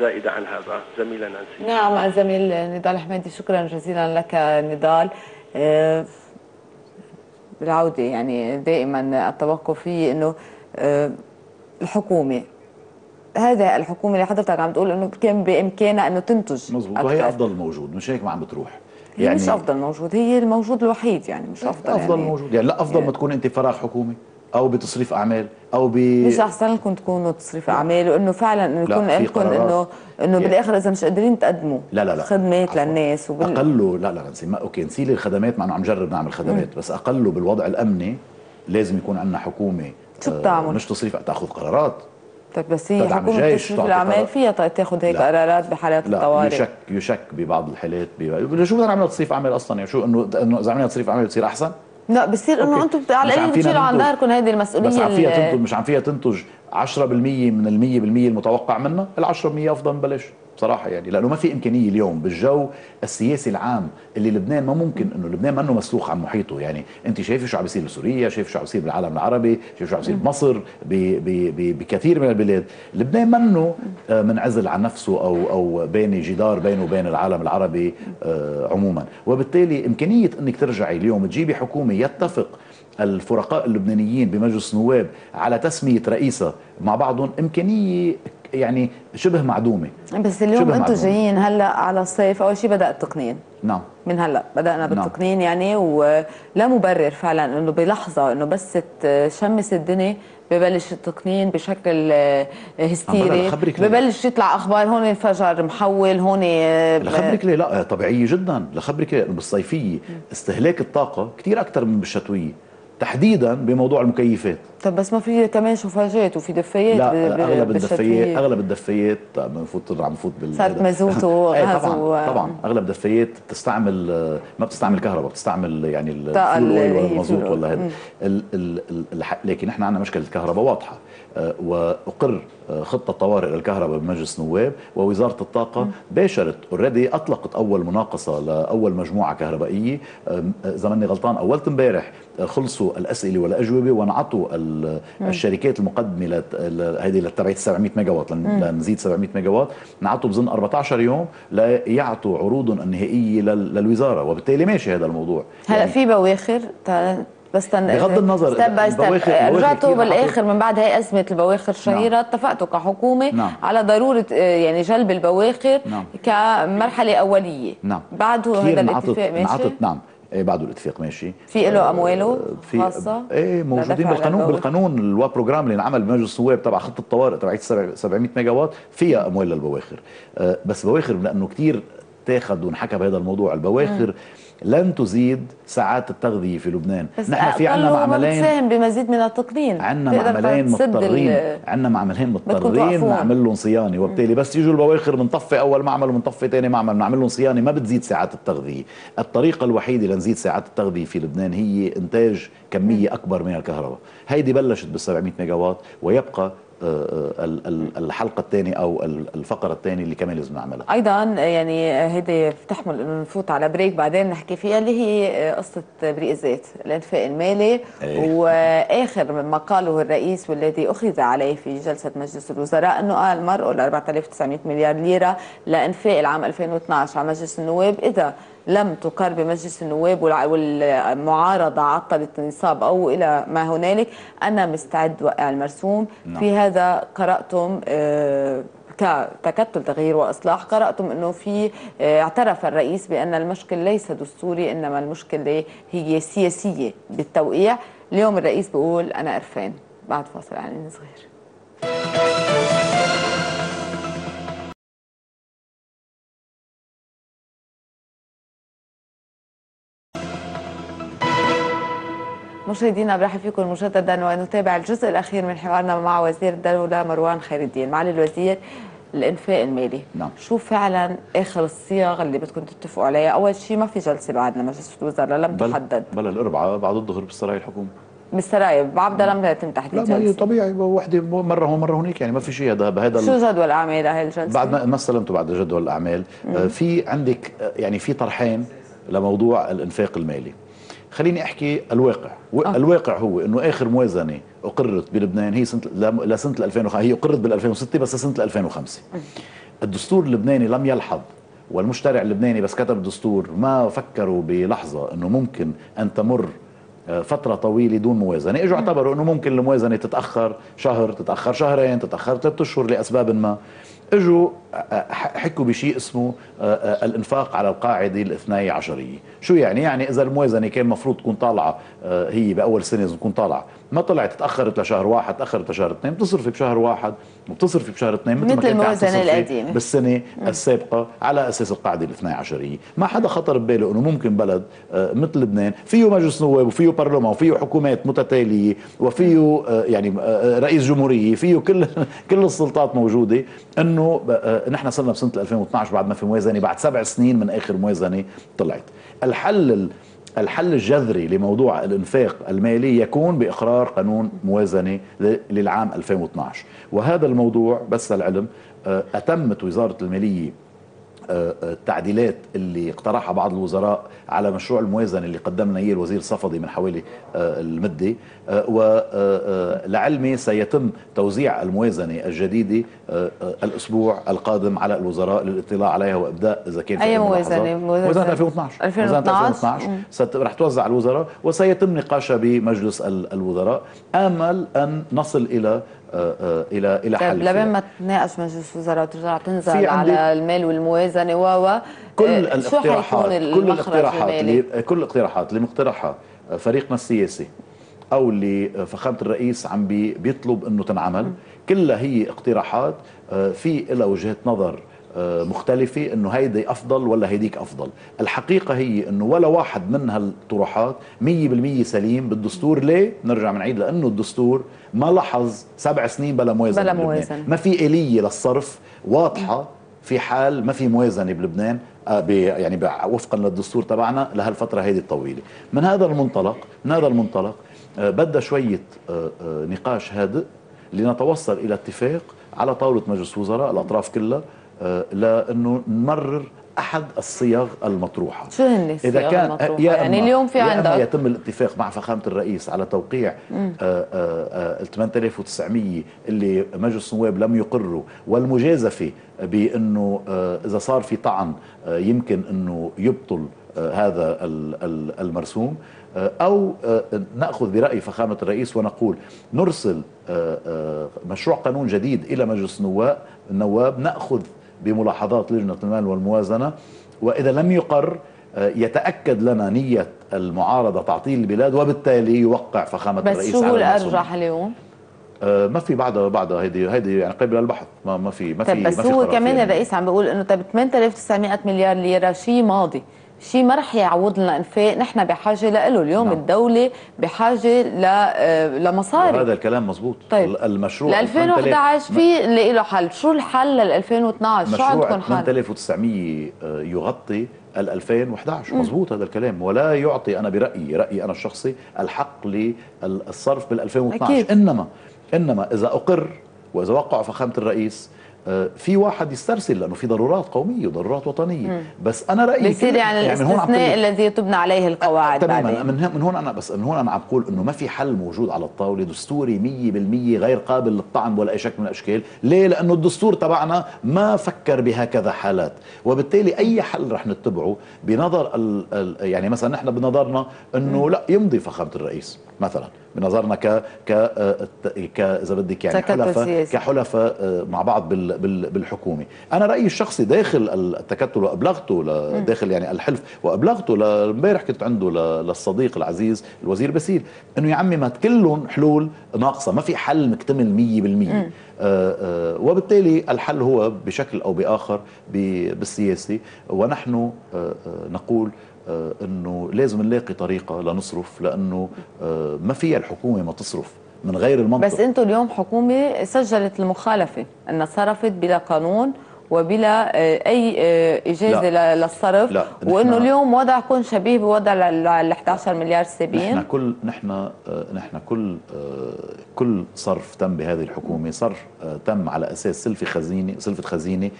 [SPEAKER 4] زائدة عن هذا. زميلة نانسي.
[SPEAKER 1] نعم زميل نضال حميدي شكرا جزيلا لك نضال. بالعودة يعني دائما التوقف فيه آه، الحكومة. هذا الحكومة اللي حضرتك عم تقول إنه كان بإمكانها إنه تنتج
[SPEAKER 2] مزبوط. وهي أفضل موجود. مش هيك ما عم بتروح.
[SPEAKER 1] يعني مش أفضل موجود. هي الموجود الوحيد يعني مش أفضل
[SPEAKER 2] أفضل
[SPEAKER 1] يعني.
[SPEAKER 2] موجود. يعني لا أفضل يعني ما تكون أنت فراغ حكومي أو بتصريف أعمال أو ب
[SPEAKER 1] مش أحسن لكم تكونوا تصريف أعمال وإنه فعلا إنه يكون لكم انه إنه يعني بالآخر إذا مش قادرين تقدموا
[SPEAKER 2] لا لا لا.
[SPEAKER 1] خدمات عفوا. للناس
[SPEAKER 2] وبال... اقله لا لا نسي ما أوكي نسيل الخدمات مع إنه عم نجرب نعمل خدمات م. بس اقله بالوضع الأمني. لازم يكون عندنا حكومة
[SPEAKER 1] شو بتعمل؟
[SPEAKER 2] مش تصريف تأخذ قرارات
[SPEAKER 1] طيب بس هي
[SPEAKER 2] الجيش،
[SPEAKER 1] تشريف
[SPEAKER 2] قرار.
[SPEAKER 1] فيها تأخذ هيك
[SPEAKER 2] لا.
[SPEAKER 1] قرارات بحالات
[SPEAKER 2] لا
[SPEAKER 1] الطوارئ
[SPEAKER 2] يشك يشك ببعض الحالات شو بدنا نعمل تصريف اعمال أصلا يعني شو إنه إنه إذا عملنا تصريف اعمال بتصير أحسن
[SPEAKER 1] لا بصير إنه. أنتم على القليل بتشيلوا عن. ظهركم هذه المسؤولية
[SPEAKER 2] بس عم فيها تنتج مش عم فيها تنتج 10% من ال 100% المتوقع منها ال 10% أفضل من بلاش بصراحة يعني لأنه ما في إمكانية اليوم بالجو السياسي العام اللي لبنان ما ممكن إنه لبنان منه مسلوخ عن محيطه. يعني أنت شايف شو عم بيصير بسوريا؟ شايف شو عم بيصير بالعالم العربي؟ شايف شو عم بيصير بمصر؟ بكثير من البلاد. لبنان منه آه، منعزل عن نفسه أو أو بين جدار بينه وبين العالم العربي آه، عموما. وبالتالي إمكانية إنك ترجعي اليوم تجيبي حكومة يتفق الفرقاء اللبنانيين بمجلس النواب على تسمية رئيسها مع بعضهم إمكانية يعني شبه معدومة.
[SPEAKER 1] بس اليوم
[SPEAKER 2] معدوم.
[SPEAKER 1] جايين هلأ على الصيف أول شيء بدأ التقنين.
[SPEAKER 2] نعم.
[SPEAKER 1] من هلأ بدأنا
[SPEAKER 2] نعم.
[SPEAKER 1] بالتقنين يعني ولا مبرر فعلا إنه بلحظة إنه بس تشمس الدنيا ببلش التقنين بشكل آه، هستيري؟ ببلش يطلع أخبار هون انفجر محول هون آه،
[SPEAKER 2] لخبرك ليه؟ لا طبيعية جدا. لخبرك بالصيفية. استهلاك الطاقة كثير أكثر من بالشتوية. تحديدا بموضوع المكيفات.
[SPEAKER 1] طب بس ما في كمان شوفاجات وفي دفايات
[SPEAKER 2] لا
[SPEAKER 1] ب- أغلب.
[SPEAKER 2] الدفايات أغلب الدفايات عم نفوت عم نفوت بال
[SPEAKER 1] صارت مازوت وغاز
[SPEAKER 2] طبعا طبعا. أغلب دفايات بتستعمل ما بتستعمل كهرباء بتستعمل يعني
[SPEAKER 1] الطاقة
[SPEAKER 2] ال fuel oil
[SPEAKER 1] اللي
[SPEAKER 2] ولا المازوت ولا. هذا لكن إحنا عندنا مشكلة الكهرباء واضحة. وأقر آه، خطة طوارئ للكهرباء بمجلس النواب ووزارة الطاقة باشرت already أطلقت أول مناقصة لأول مجموعة كهربائية. آه، إذا ماني غلطان أولت امبارح آه، خلصوا الأسئلة والأجوبة وانعطوا ال- الشركات المقدمة هذه اللي تبعت 700 mega watt لن- لنزيد 700 mega watt انعطوا بظن 14 يوم ليعطوا عروضهم النهائيه لل- للوزارة وبالتالي ماشي هذا الموضوع.
[SPEAKER 1] هلا
[SPEAKER 2] يعني
[SPEAKER 1] في بواخر بس تن...
[SPEAKER 2] بغض النظر،
[SPEAKER 1] step
[SPEAKER 2] by step
[SPEAKER 1] رجعتوا بالآخر من بعد هي أزمة البواخر الشهيره
[SPEAKER 2] نعم.
[SPEAKER 1] اتفقتوا كحكومة
[SPEAKER 2] نعم.
[SPEAKER 1] على ضرورة آه، يعني جلب البواخر
[SPEAKER 2] نعم.
[SPEAKER 1] كمرحلة أولية.
[SPEAKER 2] نعم.
[SPEAKER 1] بعده هذا الاتفاق ماشي؟
[SPEAKER 2] انعطت نعم. إيه بعده الاتفاق ماشي.
[SPEAKER 1] في له أمواله
[SPEAKER 2] آه، في
[SPEAKER 1] خاصة؟
[SPEAKER 2] إيه موجودين بالقانون؟ بالقانون ال loi programme اللي انعمل بمجلس النواب تبع خطه الطوارئ تبعت 700 mega watt فيها أموال للبواخر. آه، بس بواخر لأنه كتير تاخذ وانحكى بهذا الموضوع. البواخر لن تزيد ساعات التغذية في لبنان.
[SPEAKER 1] بس
[SPEAKER 2] نحن في
[SPEAKER 1] ما
[SPEAKER 2] معملين
[SPEAKER 1] بتساهم بمزيد من التقنين تقدر
[SPEAKER 2] معملين مضطرين
[SPEAKER 1] ال-
[SPEAKER 2] عندنا معملين مضطرين. نعمل لهم صيانة. وبالتالي بس يجوا البواخر بنطفي أول معمل وبنطفي ثاني معمل بنعمل لهم صيانة. ما بتزيد ساعات التغذية. الطريقة الوحيدة لنزيد ساعات التغذية في لبنان هي إنتاج كمية أكبر من الكهرباء. هيدي بلشت بال 700 mega watt ويبقى الحلقة الثانية أو ال- الفقرة الثانية اللي كمان لازم نعملها
[SPEAKER 1] أيضا يعني هيدي بتحمل إنه نفوت على break بعدين نحكي فيها اللي هي قصة بريك الزيت الإنفاق المالي
[SPEAKER 2] إيه.
[SPEAKER 1] وآخر ما قاله الرئيس والذي أخذ عليه في جلسة مجلس الوزراء إنه قال مرقوا ل 4900 مليار ليرة لإنفاق العام 2012 على مجلس النواب إذا لم تقر بمجلس النواب والمعارضة عطلت النصاب أو إلى ما هنالك. أنا مستعد وقع المرسوم.
[SPEAKER 2] نعم.
[SPEAKER 1] في هذا قرأتم آه، كتكتل تغيير وإصلاح. قرأتم إنه في آه، اعترف الرئيس بأن المشكل ليس دستوري إنما المشكلة هي سياسية بالتوقيع. اليوم الرئيس بيقول أنا قرفان. بعد فاصل عن صغير. مشاهدينا برحب فيكم مجددا ونتابع الجزء الأخير من حوارنا مع وزير الدولة مروان خير الدين معالي الوزير الانفاق المالي.
[SPEAKER 2] نعم.
[SPEAKER 1] شو فعلا آخر الصيغ اللي بدكم تتفقوا عليها؟ أول شيء ما في جلسة بعدنا مجلس الوزراء لم
[SPEAKER 2] بل
[SPEAKER 1] تحدد.
[SPEAKER 2] بل الاربعاء بعد الظهر بالسرايا الحكومة.
[SPEAKER 1] بالسرايا بعبدا لم يتم
[SPEAKER 2] لا
[SPEAKER 1] تحديد
[SPEAKER 2] ما هي
[SPEAKER 1] جلسة.
[SPEAKER 2] طبيعي وحدة مرة هون مرة هونيك يعني ما في شيء هذا بهذا
[SPEAKER 1] شو جدول أعمال هاي الجلسة؟
[SPEAKER 2] بعد ما ما استلمته بعد جدول الأعمال. آه، في عندك آه، يعني في طرحين لموضوع الإنفاق المالي. خليني أحكي الواقع. الواقع هو إنه آخر موازنة أقرت بلبنان هي سنة لسنه 2005 هي أقرت بال 2006 بس سنة 2005 الدستور اللبناني لم يلحظ والمشترع اللبناني بس كتب الدستور ما فكروا بلحظة إنه ممكن أن تمر آه، فترة طويلة دون موازنة، إجوا اعتبروا إنه ممكن الموازنة تتأخر شهر، تتأخر شهرين، تتأخر ثلاثة أشهر لأسباب ما، اجوا آه، حكوا بشيء اسمه آه، آه، الانفاق على القاعدة الاثني عشرية. شو يعني؟ يعني إذا الموازنة كان مفروض تكون طالعة هي بأول سنة تكون طالعة. ما طلعت تأخرت لشهر واحد تأخرت لشهر اثنين بتصرفي بشهر واحد وبتصرفي بشهر اثنين
[SPEAKER 1] مثل, مثل الموازنه القديمه
[SPEAKER 2] بالسنة السابقة على أساس القاعدة الاثني عشرية. ما حدا خطر بباله إنه ممكن بلد مثل لبنان فيه مجلس نواب وفيه برلمان وفيه حكومات متتالية وفيه يعني رئيس جمهورية فيه كل كل السلطات موجودة إنه نحن صرنا بسنة 2012 بعد ما في موازنة بعد سبع سنين من آخر موازنة طلعت. الحل الحل الجذري لموضوع الإنفاق المالي يكون بإقرار قانون موازنة للعام 2012 وهذا الموضوع بس العلم آه، أتمت وزارة المالية التعديلات اللي اقترحها بعض الوزراء على مشروع الموازنة اللي قدمنا اياه الوزير الصفدي من حوالي آه، المدة. آه، ولعلمي آه، سيتم توزيع الموازنة الجديدة الأسبوع القادم على الوزراء للاطلاع عليها وإبداء إذا كان
[SPEAKER 1] في أي موازنة؟
[SPEAKER 2] موازنة 2012 2012 2012 رح توزع الوزراء وسيتم نقاشها بمجلس الوزراء. آمل أن نصل إلى إلى إلى
[SPEAKER 1] حل طيب لبين ما تناقش مجلس الوزراء وترجع تنزل على المال والموازنة و
[SPEAKER 2] كل الاقتراحات كل الاقتراحات اللي كل الاقتراحات اللي مقترحها فريقنا السياسي أو اللي فخامة الرئيس عم بي بيطلب إنه تنعمل. كلها هي اقتراحات آه، في لها وجهة نظر آه، مختلفة إنه هيدي أفضل ولا هيديك أفضل. الحقيقة هي إنه ولا واحد من هالطروحات 100% سليم بالدستور. ليه؟ نرجع بنعيد لأنه الدستور ما لاحظ سبع سنين بلا موازنة
[SPEAKER 1] بلا موازنة.
[SPEAKER 2] ما في آلية للصرف واضحة في حال ما في موازنة بلبنان آه، يعني وفقا للدستور تبعنا لهالفترة هيدي الطويلة. من هذا المنطلق من هذا المنطلق آه، بدأ شوية نقاش هادئ لنتوصل إلى اتفاق على طاولة مجلس وزراء الأطراف كلها آه، لأنه نمرر أحد الصيغ المطروحة.
[SPEAKER 1] شو هن إذا كان المطروحة؟ يا يعني اليوم في عندك
[SPEAKER 2] يتم الاتفاق مع فخامة الرئيس على توقيع آه، آه، ال 8900 اللي مجلس النواب لم يقروا والمجازفة بأنه إذا صار في طعن يمكن أنه يبطل هذا المرسوم. أو نأخذ برأي فخامة الرئيس ونقول نرسل مشروع قانون جديد إلى مجلس النواب النواب نأخذ بملاحظات لجنة المال والموازنة وإذا لم يقر آه، يتأكد لنا نية المعارضة تعطيل البلاد وبالتالي يوقع فخامة
[SPEAKER 1] بس
[SPEAKER 2] الرئيس
[SPEAKER 1] بس شو هو الأرجح اليوم؟
[SPEAKER 2] آه، ما في بعدها بعدها هيدي هيدي يعني قبل البحث ما ما في ما في
[SPEAKER 1] بس هو كمان الرئيس عم بيقول إنه طيب 8900 مليار ليرة شيء ماضي. شيء ما رح يعوض لنا إنفاق نحن بحاجة له اليوم نعم. الدولة بحاجة ل آه، لمصاري.
[SPEAKER 2] هذا الكلام مزبوط
[SPEAKER 1] طيب.
[SPEAKER 2] المشروع
[SPEAKER 1] ل 2011 في اللي له حل. شو الحل لل 2012
[SPEAKER 2] شو عندكم حل؟ 8900 آه، يغطي ال 2011 مزبوط هذا الكلام. ولا يعطي أنا برأيي رأيي أنا الشخصي الحق للصرف بال 2012 أكيد. انما إنما إذا أقر وإذا وقع فخامة الرئيس في واحد يسترسل لأنه في ضرورات قومية وضرورات وطنية. مم. بس أنا رأيي
[SPEAKER 1] بصير يعني, يعني الاستثناء الذي تبنى عليه القواعد
[SPEAKER 2] تماما. من, من هون أنا بس من هون أنا عم بقول إنه ما في حل موجود على الطاولة. دستوري 100% غير قابل للطعن ولا أي شكل من الأشكال. ليه؟ لأنه الدستور تبعنا ما فكر بهكذا حالات. وبالتالي أي حل رح نتبعه بنظر ال ال يعني مثلا نحن بنظرنا إنه لا يمضي فخامة الرئيس مثلا. بنظرنا ك ك ك إذا بدك يعني حلفاء كحلفاء آه، مع بعض بال بال بالحكومة. أنا رأيي الشخصي داخل التكتل وأبلغته داخل يعني الحلف وأبلغته امبارح كنت عنده للصديق العزيز الوزير بسيل إنه يا عمي ما كلهم حلول ناقصة ما في حل مكتمل 100% آه آه وبالتالي الحل هو بشكل أو بآخر بالسياسي. ونحن آه آه نقول آه، إنه لازم نلاقي طريقة لنصرف لأنه آه، ما فيها الحكومة ما تصرف من غير المنطق
[SPEAKER 1] بس أنتم اليوم حكومة سجلت المخالفة إنها صرفت بلا قانون وبلا آه، أي إجازة لا. للصرف لا. وإنه اليوم وضعكم شبيه بوضع ال 11 مليار السابقين
[SPEAKER 2] نحن كل نحن نحن كل كل صرف تم بهذه الحكومة صرف تم على أساس سلفه خزينة سلفة خزينة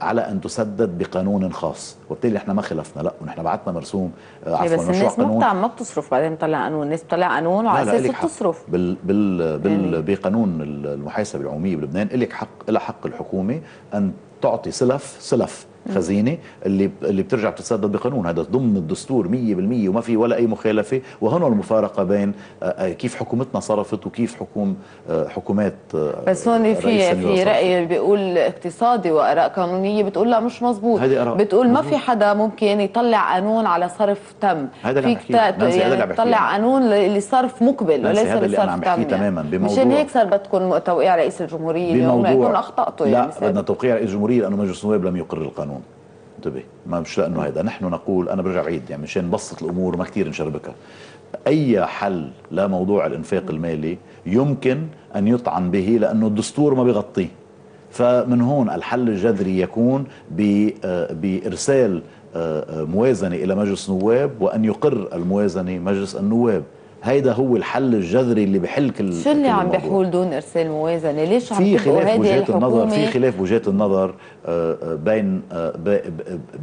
[SPEAKER 2] على أن تسدد بقانون خاص. وبالتالي إحنا ما خلفنا لا ونحن بعثنا مرسوم
[SPEAKER 1] آه، عفوا بس الناس قانون. ما ما بتصرف بعدين طلع قانون الناس طلع قانون وعلى اساسه بتصرف
[SPEAKER 2] بال بال بال يعني. بقانون المحاسبة العموميه بلبنان لك حق لها حق الحكومة أن تعطي سلف سلف خزينة اللي اللي بترجع بتتسدد بقانون هذا ضمن الدستور 100% وما في ولا أي مخالفة وهنا المفارقة بين آه، آه، كيف حكومتنا صرفت وكيف حكوم آه، حكومات
[SPEAKER 1] بس هون في في. رأي بيقول اقتصادي وآراء قانونية بتقول لا مش مزبوط. بتقول ما. في حدا ممكن يطلع قانون على صرف تم
[SPEAKER 2] هذا اللي عم
[SPEAKER 1] فيك يعني تطلع. قانون لصرف مقبل وليس لصرف تم يعني.
[SPEAKER 2] تماماً بموضوع-
[SPEAKER 1] مشان هيك صار بدكم توقيع رئيس الجمهورية ما يكون أخطأتوا
[SPEAKER 2] لا
[SPEAKER 1] يعني
[SPEAKER 2] بدنا
[SPEAKER 1] سابقاً.
[SPEAKER 2] توقيع رئيس الجمهورية لأنه مجلس النواب لم يقر القانون انتبه ما مش لأنه هذا نحن نقول أنا برجع بعيد يعني مشان نبسط الأمور ما كثير نشربكها. أي حل لموضوع الإنفاق المالي يمكن أن يطعن به لأنه الدستور ما بيغطيه. فمن هون الحل الجذري يكون آه، بإرسال آه، آه، موازنة إلى مجلس النواب وأن يقر الموازنة مجلس النواب. هيدا هو الحل الجذري اللي بحل كل
[SPEAKER 1] شو اللي
[SPEAKER 2] كل
[SPEAKER 1] عم. بيحول دون إرسال موازنة ليش عم
[SPEAKER 2] في خلاف وجهات النظر في خلاف وجهات النظر آه، آه، بين آه،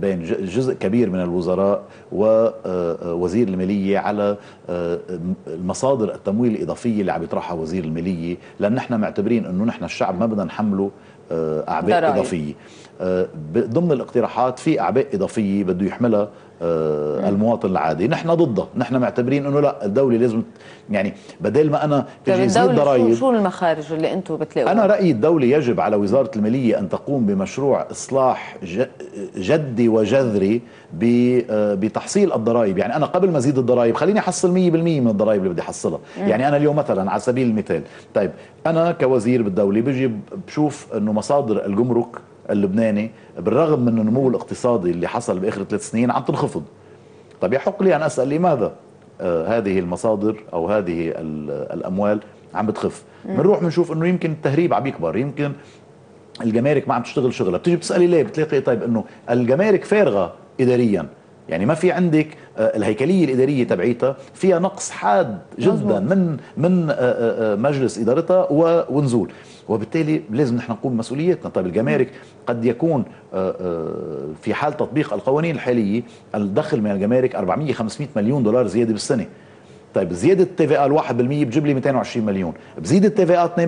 [SPEAKER 2] بين جزء كبير من الوزراء ووزير المالية على آه، المصادر التمويل الإضافية اللي عم يطرحها وزير المالية لأن نحن معتبرين إنه نحن الشعب ما بدنا نحمله آه،
[SPEAKER 1] أعباء.
[SPEAKER 2] إضافية آه، ضمن الاقتراحات في أعباء إضافية بده يحملها آه، المواطن العادي. نحن ضدها نحن معتبرين إنه لا الدولة لازم يعني بدل ما أنا
[SPEAKER 1] طيب
[SPEAKER 2] تجي زيد
[SPEAKER 1] الدولة
[SPEAKER 2] ضرائب
[SPEAKER 1] شو, المخارج اللي أنتم بتلاقوها؟
[SPEAKER 2] أنا رأيي الدولة يجب على وزارة المالية أن تقوم بمشروع إصلاح ج- جدي وجذري آه، بتحصيل الضرائب. يعني أنا قبل ما أزيد الضرائب خليني أحصل 100% من الضرائب اللي بدي أحصلها. يعني أنا اليوم مثلا على سبيل المثال طيب أنا كوزير بالدولة بيجي بشوف أنه مصادر الجمرك اللبناني بالرغم من النمو الاقتصادي اللي حصل بآخر ثلاث سنين عم تنخفض. طب يحق لي أن أسأل لماذا؟ آه هذه المصادر أو هذه ال- الأموال عم بتخف. بنروح بنشوف أنه يمكن التهريب عم يكبر يمكن الجمارك ما عم تشتغل شغلها بتيجي بتسألي ليه؟ بتلاقي طيب أنه الجمارك فارغة إداريا. يعني ما في عندك آه، الهيكلية الإدارية تبعيتها فيها نقص حاد جدا. من من آه، مجلس إدارتها ونزول. وبالتالي لازم نحن نقوم بمسؤوليتنا طيب الجمارك قد يكون آه، آه، في حال تطبيق القوانين الحالية الدخل من الجمارك 400 500 مليون دولار زيادة بالسنة. طيب زيادة التي في آل 1% بتجيب لي 220 مليون. بزيد التي في 2%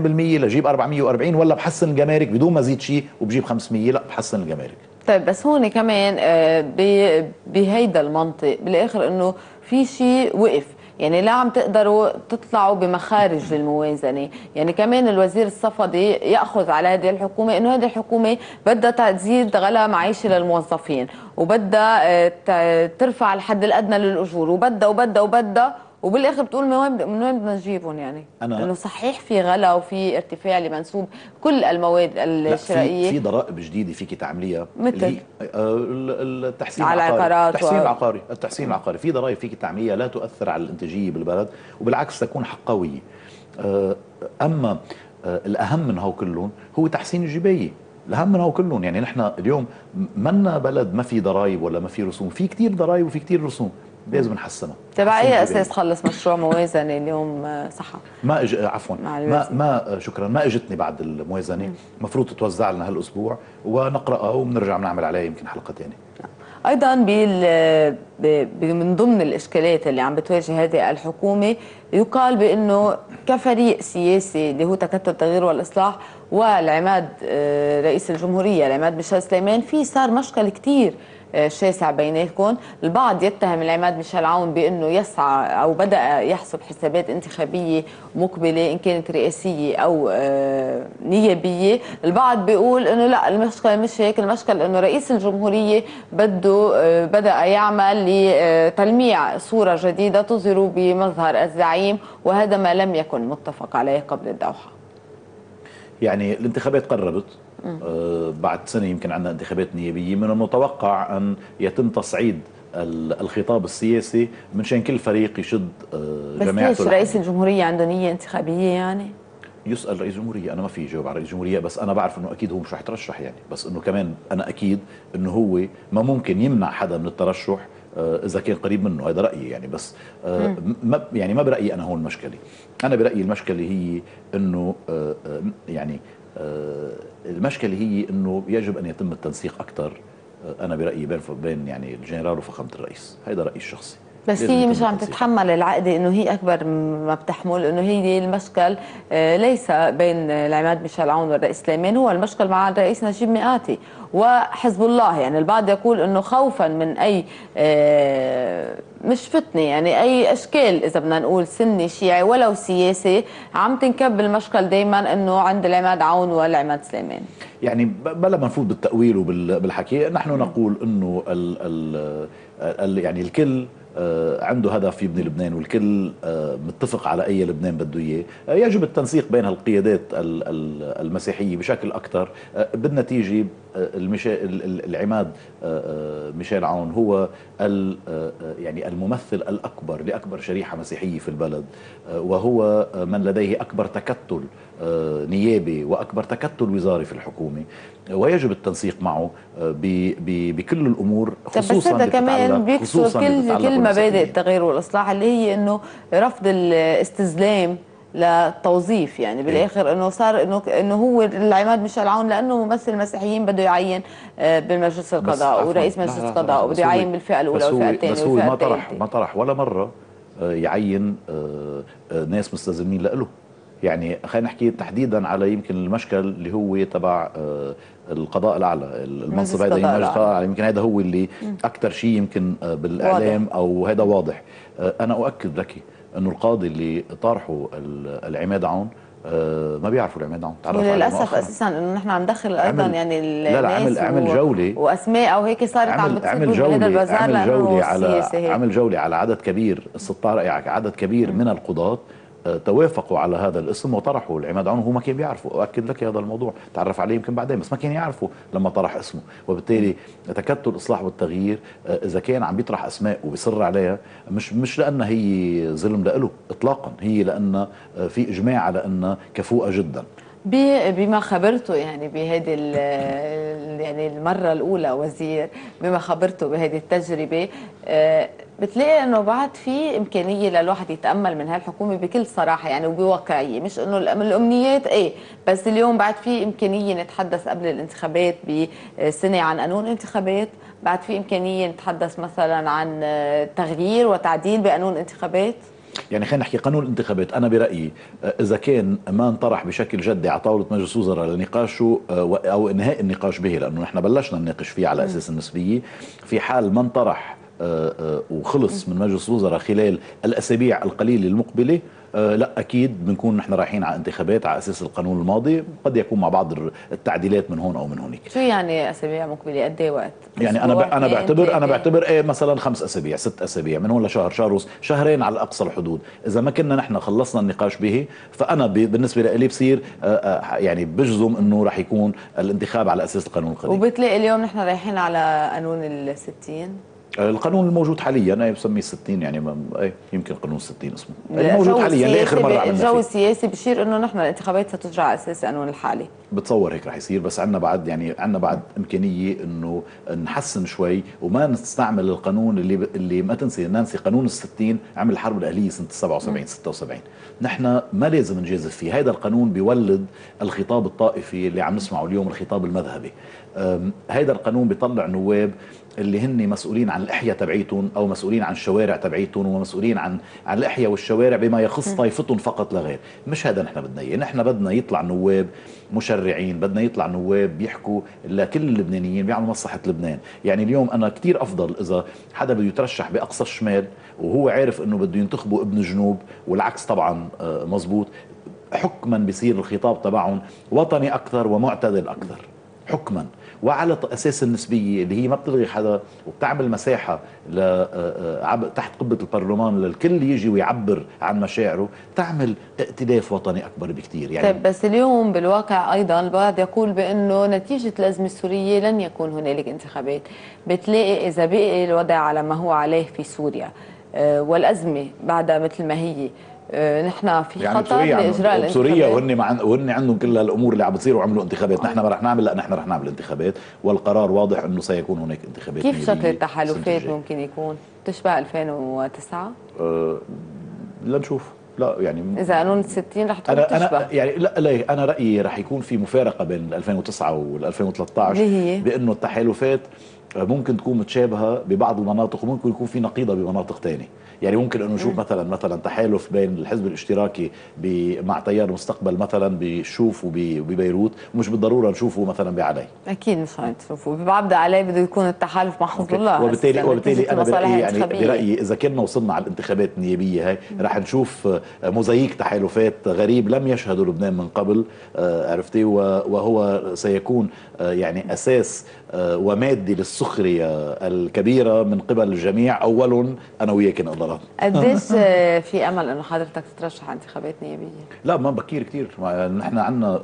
[SPEAKER 2] لجيب 440 ولا بحسن الجمارك بدون ما زيد شيء وبجيب 500 لا بحسن الجمارك.
[SPEAKER 1] طيب بس هون كمان آه، بهيدا المنطق بالآخر إنه في شيء وقف. يعني لا عم تقدروا تطلعوا بمخارج للموازنة. يعني كمان الوزير الصفدي يأخذ على هذه الحكومة إنه هذه الحكومة بدها تزيد غلاء معيشي للموظفين وبدها آه، ترفع الحد الأدنى للأجور وبدها وبدها وبدها وبالآخر بتقول من وين من وين بدنا نجيبهم يعني؟
[SPEAKER 2] أنا-
[SPEAKER 1] إنه صحيح في غلا وفي ارتفاع لمنسوب كل المواد
[SPEAKER 2] الشرائية. في ضرائب جديدة فيك تعمليها.
[SPEAKER 1] مثل؟
[SPEAKER 2] آه، ال- التحسين
[SPEAKER 1] على العقارات
[SPEAKER 2] التحسين
[SPEAKER 1] و-
[SPEAKER 2] العقاري التحسين العقاري. في ضرائب فيك تعمليها لا تؤثر على الإنتاجية بالبلد وبالعكس تكون حقويه آه، أما آه، الأهم من هو كلهم هو تحسين الجبايه الأهم من هو كلهم يعني نحن اليوم منا بلد ما في ضرائب ولا ما في رسوم. في كتير ضرائب وفي كتير رسوم. لازم نحسنها
[SPEAKER 1] تبع اي. أساس خلص مشروع موازنة اليوم؟ آه، صحة.
[SPEAKER 2] ما أج... عفوا. ما. ما شكرا. ما إجتني بعد الموازنة. المفروض تتوزع لنا هالأسبوع ونقراها وبنرجع بنعمل عليها يمكن حلقة ثانية
[SPEAKER 1] أيضا بال ب- من ضمن الإشكالات اللي عم بتواجه هذه الحكومة يقال بأنه كفريق سياسي اللي هو تكتل التغيير والإصلاح والعماد آه، رئيس الجمهورية العماد ميشيل سليمان في صار مشكل كتير آه، شاسع بيناتكم. البعض يتهم العماد ميشيل عون بإنه يسعى أو بدأ يحسب حسابات انتخابية مقبلة إن كانت رئاسية أو آه، نيابية. البعض بيقول إنه لا المشكلة مش هيك المشكلة إنه رئيس الجمهورية بده آه، بدأ يعمل لتلميع صورة جديدة تظهر بمظهر الزعيم وهذا ما لم يكن متفق عليه قبل الدوحة.
[SPEAKER 2] يعني الانتخابات قربت؟ بعد سنة يمكن عندنا انتخابات نيابية من المتوقع أن يتم تصعيد ال- الخطاب السياسي من شان كل فريق يشد آه
[SPEAKER 1] بس
[SPEAKER 2] جماعته
[SPEAKER 1] ليش. رئيس الجمهورية عنده نية انتخابية يعني؟
[SPEAKER 2] يسأل رئيس الجمهورية أنا ما في جواب على رئيس الجمهورية بس أنا بعرف إنه أكيد هو مش رح يترشح يعني بس إنه كمان أنا أكيد إنه هو ما ممكن يمنع حدا من الترشح آه، إذا كان قريب منه هذا رأيي يعني بس آه، ما يعني ما برأيي أنا هون المشكلة. أنا برأيي المشكلة هي إنه آه، آه، يعني آه، المشكلة هي إنه يجب أن يتم التنسيق أكثر أنا برأيي بين بين يعني الجنرال وفخامة الرئيس. هذا رأيي الشخصي.
[SPEAKER 1] بس هي مش عم. تتحمل العقده إنه هي أكبر ما بتحمل إنه هي المشكل آه، ليس بين العماد ميشيل عون والرئيس سليمان هو المشكل مع الرئيس نجيب مئاتي. وحزب الله يعني البعض يقول إنه خوفا من أي آه، مش فتنة يعني أي إشكال إذا بدنا نقول سني شيعي ولو سياسي عم تنكب المشكل دائما إنه عند العماد عون والعماد سليمان.
[SPEAKER 2] يعني بلا ما نفوت بالتأويل وبالحكي نحن نقول إنه ال ال ال يعني الكل عنده هدف يبني لبنان والكل آه، متفق على أي لبنان بده إياه. آه، يجب التنسيق بين القيادات المسيحية بشكل أكثر. بالنتيجة العماد ميشيل عون هو يعني الممثل الأكبر لأكبر شريحة مسيحية في البلد. وهو من لديه أكبر تكتل نيابي وأكبر تكتل وزاري في الحكومة. ويجب التنسيق معه بكل الأمور
[SPEAKER 1] خصوصا بس هذا كمان بيكسر كل كل مبادئ التغيير والإصلاح اللي هي إنه رفض الاستسلام للتوظيف. يعني بالآخر إنه صار إنه إنه هو العماد ميشيل عون لأنه ممثل المسيحيين بده يعين آه، بالمجلس القضاء ورئيس مجلس القضاء وبده يعين بالفئة الأولى والفئة الثانية
[SPEAKER 2] بس هو ما طرح ما طرح ولا مرة آه، يعين آه، ناس مستلزمين له يعني خلينا نحكي تحديدا على يمكن المشكل اللي هو تبع القضاء الأعلى المنصب هذا القضاء الأعلى. يمكن هذا هو اللي أكثر شيء يمكن بالإعلام واضح. أو هذا واضح. أنا أؤكد لك أنه القاضي اللي طارحه العماد عون آه، ما بيعرفوا العماد عون.
[SPEAKER 1] للأسف أساسا إنه نحن عم ندخل أيضا يعني
[SPEAKER 2] لا لا عمل عمل جوله
[SPEAKER 1] وأسماء أو هيك صارت عم بتصير
[SPEAKER 2] عمل جوله عمل جوله على عمل جوله على عدد كبير 16 يعني عدد كبير من القضاة. توافقوا على هذا الاسم وطرحوا العماد عنه هو ما كان بيعرفوا أؤكد لك هذا الموضوع. تعرف عليه يمكن بعدين بس ما كان يعرفوا لما طرح اسمه. وبالتالي تكتل الإصلاح والتغيير آه، إذا كان عم بيطرح أسماء وبيصر عليها مش مش لأنها هي ظلم له إطلاقا هي لأن آه، في إجماع على أنها كفوءة جدا.
[SPEAKER 1] بما خبرته يعني بهذه يعني المرة الأولى وزير بما خبرته بهذه التجربة آه، بتلاقي إنه بعد في إمكانية للواحد يتأمل من هالحكومة بكل صراحة يعني وبواقعية مش إنه الأمنيات إيه بس اليوم بعد في إمكانية نتحدث قبل الانتخابات بسنة عن قانون انتخابات بعد في إمكانية نتحدث مثلا عن تغيير وتعديل بقانون انتخابات؟
[SPEAKER 2] يعني خلينا نحكي قانون الانتخابات. أنا برأيي آه، إذا كان ما انطرح بشكل جدي على طاولة مجلس وزراء لنقاشه آه، أو انهاء النقاش به لأنه نحن بلشنا نناقش فيه على أساس النسبية في حال ما انطرح آه، وخلص من مجلس الوزراء خلال الأسابيع القليلة المقبلة لا أكيد بنكون نحن رايحين على انتخابات على أساس القانون الماضي. قد يكون مع بعض التعديلات من هون أو من هونيك.
[SPEAKER 1] شو يعني أسابيع مقبلة؟ قد إيه وقت؟
[SPEAKER 2] يعني أنا أنا بعتبر أنا بعتبر إيه مثلا خمس أسابيع ست أسابيع من هون لشهر شهر ونص شهرين على أقصى الحدود. إذا ما كنا نحن خلصنا النقاش به فأنا بالنسبة لي بصير آه، آه، يعني بجزم إنه راح يكون الانتخاب على أساس القانون القديم.
[SPEAKER 1] وبتلاقي اليوم نحن رايحين على قانون ال 60
[SPEAKER 2] القانون الموجود حاليا أنا بسميه 60 يعني ما يمكن قانون 60 اسمه. الموجود حاليا لأخر مرة عملنا
[SPEAKER 1] الجو السياسي بشير إنه نحن الانتخابات ستجرى على أساس القانون الحالي.
[SPEAKER 2] بتصور هيك رح يصير بس عندنا بعد يعني عندنا بعد إمكانية إنه نحسن شوي وما نستعمل القانون اللي اللي ما تنسي نانسي قانون ال 60 عمل الحرب الأهلية سنة 77 76 نحن ما لازم نجازف فيه. هذا القانون بيولد الخطاب الطائفي اللي عم نسمعه اليوم الخطاب المذهبي. هذا القانون بيطلع نواب اللي هن مسؤولين عن الإحياء تبعيتهم أو مسؤولين عن الشوارع تبعيتهم ومسؤولين عن عن الإحياء والشوارع بما يخص طائفتهم فقط لا غير. مش هذا نحن بدنا إياه. نحن بدنا يطلع نواب مشرعين بدنا يطلع نواب بيحكوا لكل اللبنانيين بيعملوا مصلحة لبنان. يعني اليوم أنا كثير أفضل إذا حدا بده يترشح بأقصى الشمال وهو عارف إنه بده ينتخبه ابن جنوب والعكس طبعا آه، مزبوط. حكما بصير الخطاب تبعهم وطني أكثر ومعتدل أكثر. حكما. وعلى أساس النسبية اللي هي ما بتلغي حدا وبتعمل مساحة آه، آه، تحت قبة البرلمان للكل يجي ويعبر عن مشاعره تعمل ائتلاف وطني أكبر بكثير
[SPEAKER 1] يعني طيب بس اليوم بالواقع أيضا البعض يقول بأنه نتيجة الأزمة السورية لن يكون هنالك انتخابات. بتلاقي إذا بقي الوضع على ما هو عليه في سوريا. آه، والأزمة بعدها مثل ما هي نحن في يعني خطر لإجراء الانتخابات.
[SPEAKER 2] سوريا وهن مع وهن عندهم كل الأمور اللي عم بتصير وعملوا انتخابات. نحن ما رح نعمل لا نحن رح نعمل انتخابات. والقرار واضح إنه سيكون هناك انتخابات
[SPEAKER 1] كيف شكل التحالفات ممكن يكون؟ تشبه 2009 أه
[SPEAKER 2] لنشوف. لا يعني
[SPEAKER 1] إذا قانون 60 رح تكون أنا تشبه
[SPEAKER 2] أنا يعني لا لا أنا رأيي رح يكون في مفارقة بين 2009 وال 2013
[SPEAKER 1] هي؟
[SPEAKER 2] بأنه التحالفات ممكن تكون متشابهة ببعض المناطق وممكن يكون في نقيضة بمناطق ثانية يعني ممكن انه نشوف مثلا مثلا تحالف بين الحزب الاشتراكي مع تيار مستقبل مثلا بشوف وب- وببيروت ومش بالضرورة نشوفه مثلا بعلي.
[SPEAKER 1] أكيد مش هتشوفوا بعبد علي بده يكون التحالف مع حزب. الله.
[SPEAKER 2] وبالتالي وبالتالي
[SPEAKER 1] أنا
[SPEAKER 2] برأيي يعني. برأيي إذا كنا وصلنا على الانتخابات النيابية هاي رح نشوف آه، موزاييك تحالفات غريب لم يشهده لبنان من قبل آه، عرفتي؟ وهو سيكون آه، يعني أساس ومادي للسخرية الكبيرة من قبل الجميع. أول أنا وياك نقدر
[SPEAKER 1] قديش آه، في أمل إنه حضرتك تترشح انتخابات نيابيه؟
[SPEAKER 2] لا ما بكير كتير. نحن عندنا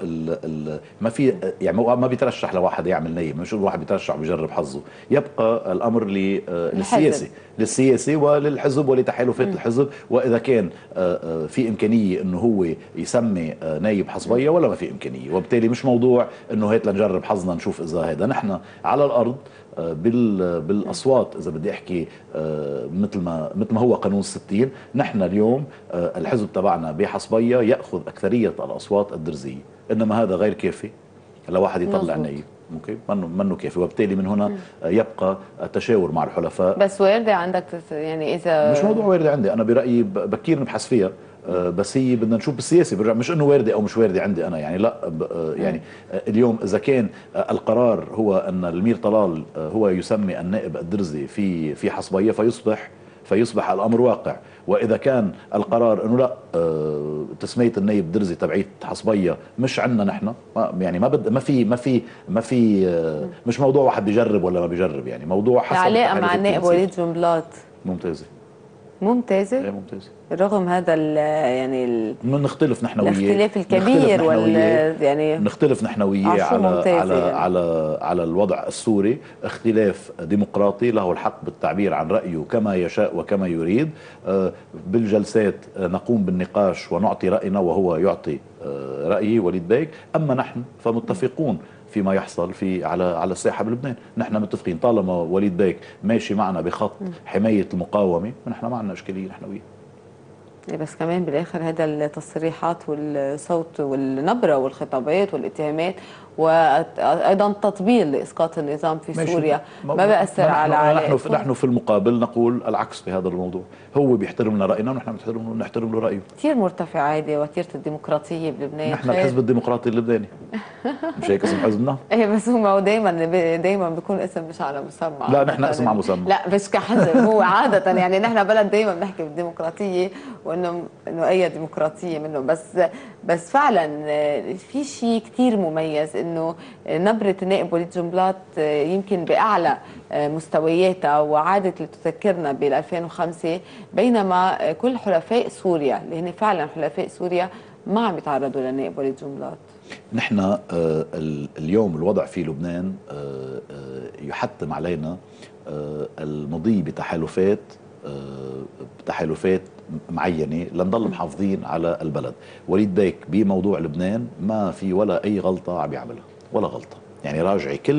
[SPEAKER 2] ما في يعني ما بيترشح لواحد يعمل نايم. مش الواحد بيترشح وبيجرب حظه. يبقى الأمر ل- آه، للسياسي للسياسي وللحزب ولتحالفات الحزب. وإذا كان آه، آه، في إمكانية إنه هو يسمي آه، نايب حصبيه ولا ما في إمكانية. وبالتالي مش موضوع إنه هات لنجرب حظنا نشوف إذا هذا. نحن على الأرض بال بالأصوات إذا بدي أحكي مثل ما مثل ما هو قانون 60 نحن اليوم الحزب تبعنا بحاصبيا يأخذ أكثرية الأصوات الدرزية. إنما هذا غير كافي. لواحد يطلع. نايب. okay؟ منه منه كافي وبالتالي من هنا يبقى التشاور مع الحلفاء.
[SPEAKER 1] بس وارده عندك يعني اذا
[SPEAKER 2] مش موضوع واردة عندي أنا برأيي بكير نبحث فيها آه، بس هي بدنا نشوف بالسياسي برجع مش إنه واردة أو مش واردة عندي أنا يعني لا آه، يعني آه، اليوم إذا كان القرار هو أن المير طلال هو يسمي النائب الدرزي في في حصبية فيصبح فيصبح الأمر واقع. وإذا كان القرار إنه لا آه، تسمية النائب درزي تبعيت حصبية مش عندنا نحن يعني ما بد ما في ما في ما في آه، مش موضوع واحد بيجرب ولا ما بيجرب يعني موضوع حسب
[SPEAKER 1] العلاقة مع النائب. وليد جنبلاط
[SPEAKER 2] ممتازه
[SPEAKER 1] ممتازه
[SPEAKER 2] إيه ممتازة.
[SPEAKER 1] رغم هذا ال يعني ال
[SPEAKER 2] نختلف نحن وياه.
[SPEAKER 1] الاختلاف الكبير وال. يعني
[SPEAKER 2] نختلف نحن وياه على
[SPEAKER 1] ممتازة
[SPEAKER 2] على
[SPEAKER 1] يعني.
[SPEAKER 2] على على الوضع السوري. اختلاف ديمقراطي له الحق بالتعبير عن رأيه كما يشاء وكما يريد. آه، بالجلسات نقوم بالنقاش ونعطي رأينا وهو يعطي آه، رأيه وليد بيك أما نحن فمتفقون فيما يحصل في على على الساحة بلبنان، نحن متفقين طالما وليد بيك ماشي معنا بخط حماية المقاومة نحن ما عندنا إشكالية نحن وياه
[SPEAKER 1] بس كمان بالآخر هذا التصريحات والصوت والنبرة والخطابات والاتهامات وأيضا تطبيل لإسقاط النظام في. سوريا. ما
[SPEAKER 2] نحن-
[SPEAKER 1] على
[SPEAKER 2] في نحن في المقابل نقول العكس بهذا الموضوع. هو بيحترم لنا رأينا ونحن بنحترم نحترم له رأيه.
[SPEAKER 1] كثير مرتفع عادي وتيره الديمقراطية بلبنان
[SPEAKER 2] نحن. الحزب الديمقراطي اللبناني. مش هيك اسم حزبنا؟
[SPEAKER 1] إيه بس هو دائما دائما بيكون اسم مش على مسمى.
[SPEAKER 2] لا، نحن اسم على مسمى.
[SPEAKER 1] لا مش كحزب هو عادة يعني نحن بلد دائما بنحكي بالديمقراطية وانه إنه أي ديمقراطية منه. بس بس فعلا في شيء كثير مميز إنه نبرة النائب وليد جنبلاط يمكن بأعلى آه، مستوياتها وعادت لتذكرنا بال 2005 بينما كل حلفاء سوريا اللي هن فعلا حلفاء سوريا ما عم يتعرضوا للنائب وليد جنبلاط.
[SPEAKER 2] نحن آه، ال- اليوم الوضع في لبنان آه، يحتم علينا المضي بتحالفات بتحالفات معينة لنضل محافظين على البلد. وليد بيك بموضوع لبنان ما في ولا أي غلطة عم يعملها ولا غلطة. يعني راجعي كل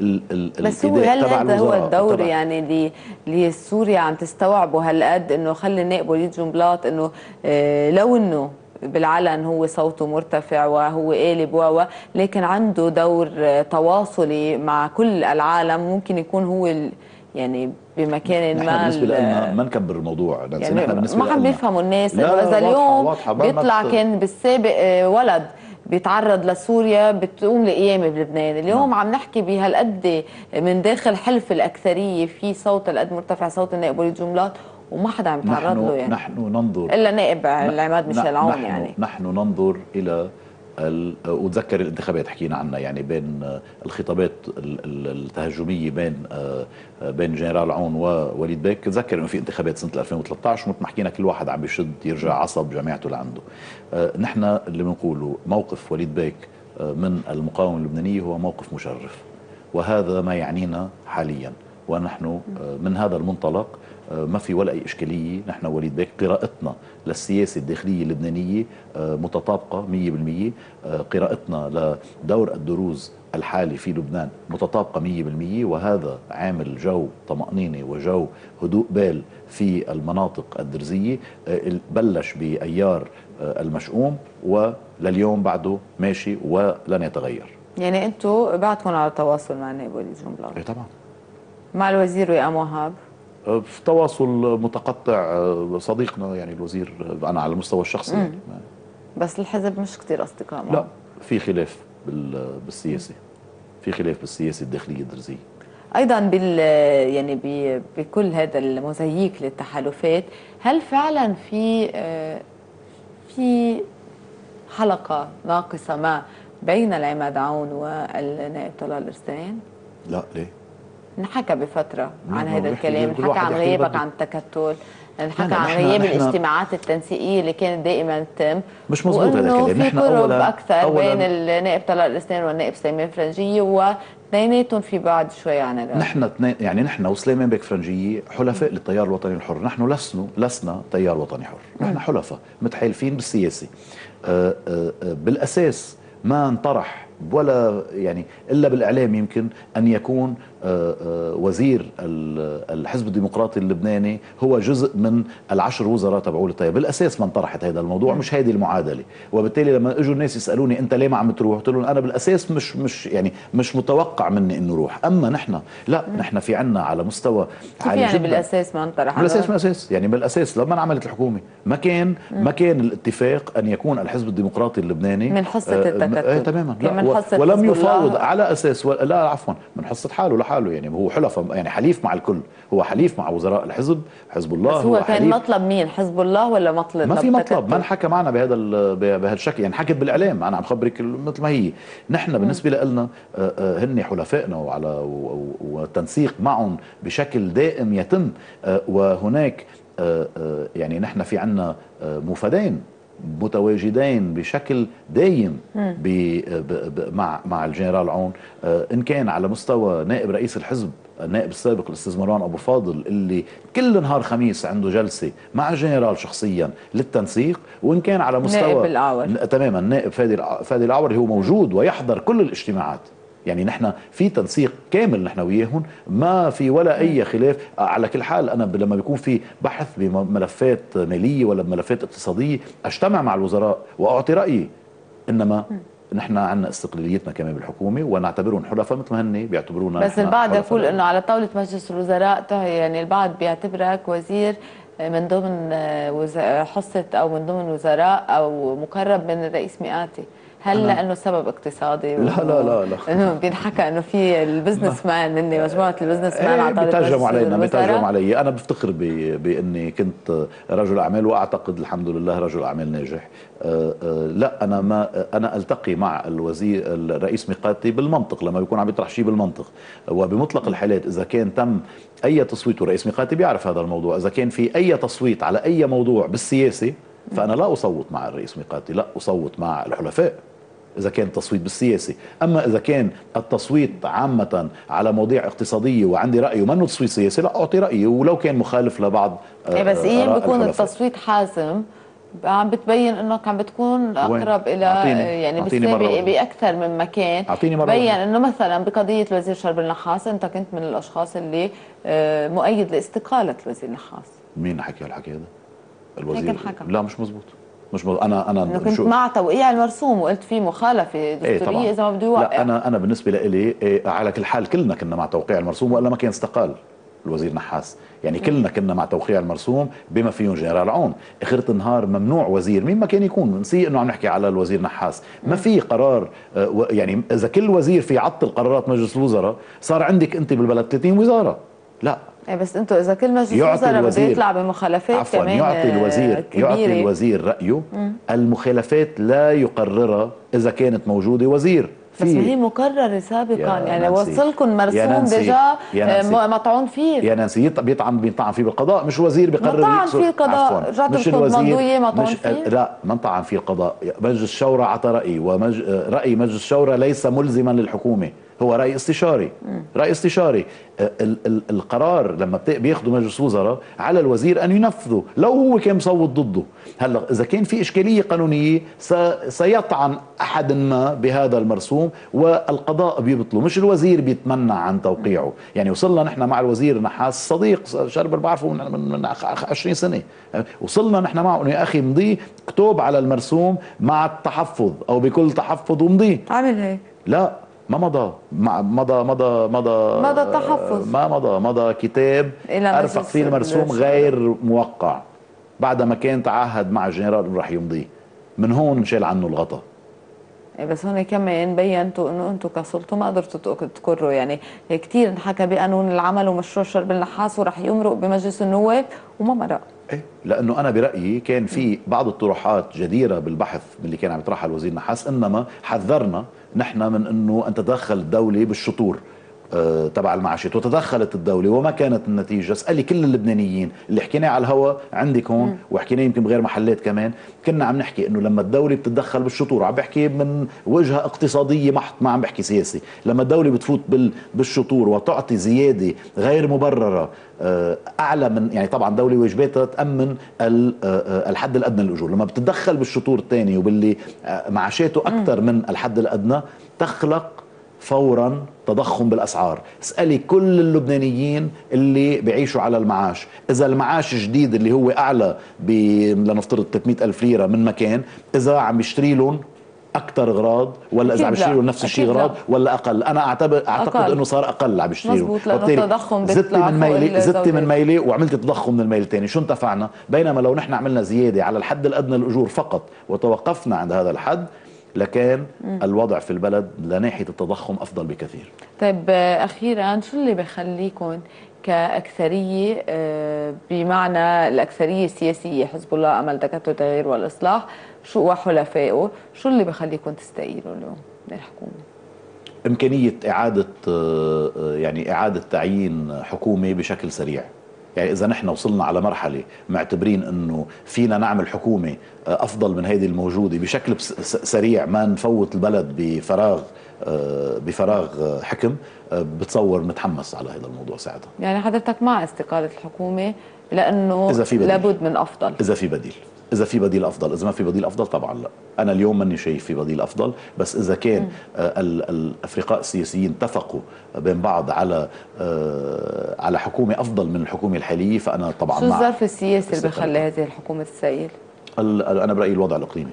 [SPEAKER 2] ال ال
[SPEAKER 1] بس هو هل هذا هو الدور يعني اللي اللي سوريا عم تستوعبه هالقد إنه خلي النائب وليد جنبلاط إنه آه، لو إنه بالعلن هو صوته مرتفع وهو قالب و لكن عنده دور آه، تواصلي مع كل العالم ممكن يكون هو ال- يعني بمكان ما
[SPEAKER 2] بالنسبة
[SPEAKER 1] ال-
[SPEAKER 2] لنا ما نكبر الموضوع.
[SPEAKER 1] يعني ما عم بيفهموا الناس. انه اذا اليوم بيطلع كان بالسابق آه، ولد بيتعرض لسوريا بتقوم القيامة بلبنان اليوم عم نحكي بهالقد من داخل حلف الأكثرية في صوت هالقد مرتفع صوت النائب وليد جملات وما حدا عم يتعرض له يعني.
[SPEAKER 2] نحن ننظر
[SPEAKER 1] إلا نائب العماد ميشيل عون يعني.
[SPEAKER 2] نحن ننظر إلى ال... وتذكر الانتخابات حكينا عنها يعني بين آه، الخطابات ال- ال- التهجمية بين آه، بين جنرال عون ووليد بيك. تذكر إنه في انتخابات سنة 2013 مثل ما حكينا كل واحد عم بيشد يرجع عصب جماعته لعنده. آه، نحن اللي بنقوله موقف وليد بيك من المقاومه اللبنانيه هو موقف مشرف وهذا ما يعنينا حاليا. ونحن من هذا المنطلق ما في ولا أي إشكالية. نحن وليد بيك قراءتنا للسياسة الداخلية اللبنانية آه، متطابقة 100% آه، قراءتنا لدور الدروز الحالي في لبنان متطابقة 100% وهذا عامل جو طمأنينة وجو هدوء بال في المناطق الدرزية. آه، بلش بأيار آه، المشؤوم ولليوم بعده ماشي ولن يتغير.
[SPEAKER 1] يعني أنتم بعدكم على تواصل مع النائب وليد جملات
[SPEAKER 2] إيه طبعا.
[SPEAKER 1] مع الوزير وئام وهاب
[SPEAKER 2] آه، في تواصل متقطع آه، صديقنا يعني الوزير آه، أنا على المستوى الشخصي. يعني
[SPEAKER 1] بس الحزب مش كتير أصدقاء معه.
[SPEAKER 2] لا في خلاف بال- بالسياسة. في خلاف بالسياسة الداخلية الدرزية.
[SPEAKER 1] أيضا بال يعني ب- بكل هذا المزيك للتحالفات هل فعلا في آه، في حلقة ناقصة ما بين العماد عون والنائب طلال ارسلان
[SPEAKER 2] لا ليه؟
[SPEAKER 1] انحكى بفترة عن
[SPEAKER 2] نعم،
[SPEAKER 1] هذا الكلام
[SPEAKER 2] كل
[SPEAKER 1] انحكى عن غيابك. عن التكتل انحكى عن غياب الاجتماعات التنسيقية اللي كانت دائما تتم
[SPEAKER 2] مش مزبوط هذا الكلام.
[SPEAKER 1] في
[SPEAKER 2] نحن
[SPEAKER 1] قرب
[SPEAKER 2] أولاً-
[SPEAKER 1] أكثر
[SPEAKER 2] أولاً-
[SPEAKER 1] بين النائب طلال الإسلام والنائب سليمان فرنجية واثنيناتهم في بعد شوي عن الآخر.
[SPEAKER 2] نحن اثنين يعني نحن وسليمان بك فرنجيه حلفاء للتيار الوطني الحر، نحن لسنا لسنا تيار وطني حر، نحن حلفاء متحالفين بالسياسة. آه، آه، آه، بالأساس ما انطرح ولا يعني إلا بالإعلام يمكن أن يكون آه، آه، وزير ال- الحزب الديمقراطي اللبناني هو جزء من العشر وزراء تبعوا التيار، بالأساس ما انطرحت هذا الموضوع مش هذه المعادلة، وبالتالي لما إجوا الناس يسألوني أنت ليه ما عم تروح؟ قلت لهم أنا بالأساس مش مش يعني مش متوقع مني إنه أروح، أما نحن لا نحن في عنا على مستوى عالي
[SPEAKER 1] يعني
[SPEAKER 2] جدا.
[SPEAKER 1] بالأساس ما انطرح؟
[SPEAKER 2] بالأساس من الاساس يعني بالأساس لما انعملت الحكومة ما كان ما كان الاتفاق أن يكون الحزب الديمقراطي اللبناني
[SPEAKER 1] من حصة
[SPEAKER 2] آه،
[SPEAKER 1] التكتل.
[SPEAKER 2] آه تماما.
[SPEAKER 1] كان من حصة
[SPEAKER 2] ولم يفاوض. على أساس و... لا عفوا من حصة حاله لحاله يعني هو حلف يعني حليف مع الكل. هو حليف مع وزراء الحزب حزب الله
[SPEAKER 1] بس هو كان
[SPEAKER 2] حليف.
[SPEAKER 1] مطلب مين؟ حزب الله ولا مطلب؟
[SPEAKER 2] ما في
[SPEAKER 1] مطلب تكتل؟
[SPEAKER 2] انحكى معنا بهذا ال- بهذا الشكل. يعني حكت بالإعلام أنا عم خبرك مثل ما هي. نحن بالنسبة لنا آه، آه، هن حلفائنا وعلى والتنسيق معهم بشكل دائم يتم آه، وهناك يعني نحن في عنا مفادين. متواجدين بشكل دايم ب- ب- ب- مع مع الجنرال عون. آه، إن كان على مستوى نائب رئيس الحزب النائب السابق الأستاذ مروان أبو فاضل اللي كل نهار خميس عنده جلسة مع الجنرال شخصيا للتنسيق وإن كان على مستوى
[SPEAKER 1] نائب الأعور.
[SPEAKER 2] تماما نائب فادي فادي العور هو موجود ويحضر كل الاجتماعات. يعني نحن في تنسيق كامل نحن وياهم ما في ولا أي خلاف. آه، على كل حال أنا لما بيكون في بحث بملفات مالية ولا بملفات اقتصادية أجتمع مع الوزراء وأعطي رأيي. إنما نحن عندنا استقلاليتنا كمان بالحكومة ونعتبرهم حلفاء مثل ما هن بيعتبرونا
[SPEAKER 1] بس البعض يقول. إنه على طاولة مجلس الوزراء يعني البعض بيعتبرك وزير من ضمن وز- حصة أو من ضمن وزراء أو مقرب من الرئيس ميقاتي. هل لأنه سبب اقتصادي؟
[SPEAKER 2] لا، لا، لا، لا.
[SPEAKER 1] إنه بينحكى إنه في ال businessman هن مجموعة ال
[SPEAKER 2] businessman
[SPEAKER 1] على طاوله
[SPEAKER 2] بيترجموا علينا بيترجموا علي. أنا بفتخر بإني كنت رجل أعمال وأعتقد الحمد لله رجل أعمال ناجح. أه أه لا أنا ما أنا ألتقي مع الوزير الرئيس ميقاتي بالمنطق لما بيكون عم يطرح شيء بالمنطق. وبمطلق الحالات إذا كان تم أي تصويت والرئيس ميقاتي بيعرف هذا الموضوع. إذا كان في أي تصويت على أي موضوع بالسياسة فأنا لا أصوت مع الرئيس ميقاتي لا أصوت مع الحلفاء. إذا كان تصويت بالسياسي أما إذا كان التصويت عامة على مواضيع اقتصادية وعندي رأي ومنه تصويت سياسي لا أعطي رأيي ولو كان مخالف لبعض آه،
[SPEAKER 1] إيه بس
[SPEAKER 2] آراء
[SPEAKER 1] بيكون. التصويت حازم عم بتبين انك عم بتكون أقرب
[SPEAKER 2] إلى
[SPEAKER 1] يعني بالسابق. بأكثر من مكان
[SPEAKER 2] أعطيني مرة
[SPEAKER 1] بين. إنه مثلا بقضية الوزير شرب النحاس أنت كنت من الأشخاص اللي آه، مؤيد لاستقالة الوزير النحاس
[SPEAKER 2] مين حكى الحكي هذا؟ الوزير. لا مش مزبوط مش مزبوط. أنا
[SPEAKER 1] أنا كنت
[SPEAKER 2] شو-
[SPEAKER 1] مع توقيع المرسوم وقلت في
[SPEAKER 2] مخالفة
[SPEAKER 1] دستوريه
[SPEAKER 2] طبعا.
[SPEAKER 1] إذا ما بده يوقع.
[SPEAKER 2] لا أنا أنا بالنسبة لي إيه على كل حال كلنا كنا مع توقيع المرسوم وإلا ما كان استقال الوزير نحاس. يعني كلنا كنا مع توقيع المرسوم بما فيهم جنرال عون. آخرة النهار ممنوع وزير مين ما كان يكون نسي إنه عم نحكي على الوزير نحاس. ما في قرار آه، يعني إذا كل وزير في عطل قرارات مجلس الوزراء صار عندك أنت بالبلد 30 وزارة. لا.
[SPEAKER 1] إيه بس أنتم إذا كل مجلس
[SPEAKER 2] يعطي
[SPEAKER 1] وزراء بده يطلع بمخالفات
[SPEAKER 2] عفوا
[SPEAKER 1] كمان
[SPEAKER 2] يعطي
[SPEAKER 1] آه،
[SPEAKER 2] الوزير يعطي
[SPEAKER 1] كبيرة.
[SPEAKER 2] الوزير رأيه. المخالفات لا يقررها إذا كانت موجودة وزير.
[SPEAKER 1] بس ما هي
[SPEAKER 2] في
[SPEAKER 1] مقررة سابقا. يعني. وصلكم مرسوم. ديجا آه، مطعون فيه.
[SPEAKER 2] يا نانسي يط- بيطعن بيطعن فيه بالقضاء مش وزير بيقرر
[SPEAKER 1] مطعن فيه القضاء. رجعت
[SPEAKER 2] الوزير
[SPEAKER 1] مطعون
[SPEAKER 2] مش
[SPEAKER 1] فيه؟
[SPEAKER 2] لا ما طعن فيه القضاء. مجلس الشورى عطى رأي ومج... رأي مجلس الشورى ليس ملزما للحكومة. هو رأي استشاري. رأي استشاري. ال... ال... القرار لما. بياخده مجلس وزراء على الوزير أن ينفذه لو هو كان مصوت ضده. هلا إذا كان في إشكالية قانونية. سيطعن أحد ما بهذا المرسوم والقضاء بيبطله مش الوزير بيتمنع عن توقيعه. يعني وصلنا نحن مع الوزير نحاس صديق شربل بعرفه من, من, من 20 سنة. وصلنا نحن معه إنه يا أخي مضي اكتب على المرسوم مع التحفظ أو بكل تحفظ ومضي
[SPEAKER 1] عامل هيك.
[SPEAKER 2] لا. ما مضى ما مضى مضى مضى
[SPEAKER 1] مضى تحفظ.
[SPEAKER 2] ما مضى مضى كتاب
[SPEAKER 1] أرفق
[SPEAKER 2] فيه المرسوم. غير موقع بعد ما كان تعهد مع الجنرال إنه رح يمضيه من هون انشال عنه الغطاء
[SPEAKER 1] إيه بس هون كمان بينتوا إنه أنتم كسلطة ما قدرتوا تقروا يعني كثير انحكى بقانون العمل ومشروع شرب النحاس ورح يمرق بمجلس النواب وما مرق
[SPEAKER 2] إيه؟ لأنه أنا برأيي كان في بعض الطروحات جديرة بالبحث من اللي كان عم يطرحها الوزير نحاس إنما حذرنا نحن من إنه أن تتدخل الدولة بالشطور. تبع المعاشات وتدخلت الدولة وما كانت النتيجة. اسألي كل اللبنانيين اللي حكيناه على الهواء عندك هون وحكيناه يمكن بغير محلات كمان كنا عم نحكي إنه لما الدولة بتتدخل بالشطور عم بحكي من وجهة اقتصادية محض ما عم بحكي سياسي. لما الدولة بتفوت بال بالشطور وتعطي زيادة غير مبررة آه، أعلى من يعني طبعا الدولة واجباتها تأمن آه، آه، الحد الأدنى للأجور. لما بتتدخل بالشطور الثاني وباللي آه، معاشاته أكثر من الحد الأدنى تخلق فورا تضخم بالأسعار اسألي كل اللبنانيين اللي بيعيشوا على المعاش إذا المعاش جديد اللي هو أعلى ب لنفترض 300 ألف ليرة من مكان إذا عم يشتري لهم أكثر اغراض ولا إذا عم. لهم نفس الشيء اغراض
[SPEAKER 1] لا.
[SPEAKER 2] ولا أقل أنا اعتبر أعتقد
[SPEAKER 1] أقل.
[SPEAKER 2] إنه صار أقل عم
[SPEAKER 1] لأنه
[SPEAKER 2] وبالتالي زدتي
[SPEAKER 1] بيطلع
[SPEAKER 2] من ميلي زدتي
[SPEAKER 1] الزوجات.
[SPEAKER 2] من ميلي وعملت تضخم من الميل الثاني شو انتفعنا بينما لو نحن عملنا زيادة على الحد الأدنى للأجور فقط وتوقفنا عند هذا الحد لكان الوضع في البلد لناحية التضخم أفضل بكثير.
[SPEAKER 1] طيب آه، أخيرا شو اللي بخليكم كأكثرية آه، بمعنى الأكثرية السياسية حزب الله أمل تكتل التغيير والإصلاح شو وحلفائه؟ شو اللي بخليكم تستقيلوا اليوم من الحكومة؟
[SPEAKER 2] إمكانية إعادة آه، يعني إعادة تعيين حكومة بشكل سريع. يعني إذا نحن وصلنا على مرحلة معتبرين أنه فينا نعمل حكومة آه، أفضل من هذه الموجودة بشكل سريع ما نفوت البلد بفراغ آه، بفراغ آه، حكم بتصور نتحمس على هذا الموضوع ساعتها.
[SPEAKER 1] يعني حضرتك مع استقالة الحكومة لأنه
[SPEAKER 2] إذا في بديل.
[SPEAKER 1] لابد من أفضل.
[SPEAKER 2] إذا في بديل. إذا في بديل أفضل. إذا ما في بديل أفضل طبعا لا. أنا اليوم ماني شايف في بديل أفضل بس إذا كان آه، ال- الأفرقاء السياسيين اتفقوا بين بعض على آه، على حكومة أفضل من الحكومة الحالية فأنا طبعا
[SPEAKER 1] شو الظرف السياسي اللي. بخلي هذه الحكومة
[SPEAKER 2] ال- أنا برأيي الوضع الإقليمي.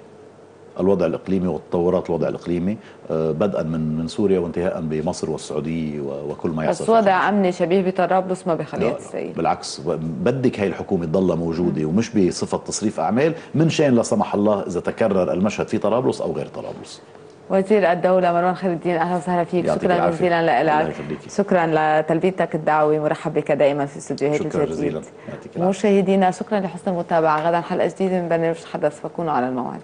[SPEAKER 2] الوضع الإقليمي وتطورات الوضع الإقليمي آه، بدءا من من سوريا وانتهاء بمصر والسعودية و- وكل ما يحصل
[SPEAKER 1] بس وضع أمني شبيه بطرابلس ما بخليها تستقيل
[SPEAKER 2] بالعكس بدك هاي الحكومة تضلها موجودة ومش بصفة تصريف أعمال من شان لا سمح الله إذا تكرر المشهد في طرابلس أو غير طرابلس.
[SPEAKER 1] وزير الدولة مروان خير الدين أهلا وسهلا فيك. شكرا. جزيلا لك. شكرا لتلبيتك الدعوة مرحب بك دائما في استديوهات
[SPEAKER 2] شكرا
[SPEAKER 1] الجديد
[SPEAKER 2] جزيلا. يعطيك العافية.
[SPEAKER 1] مشاهدينا شكرا لحسن المتابعة. غدا حلقة جديدة. من برنامج حدث فكونوا على الموعد.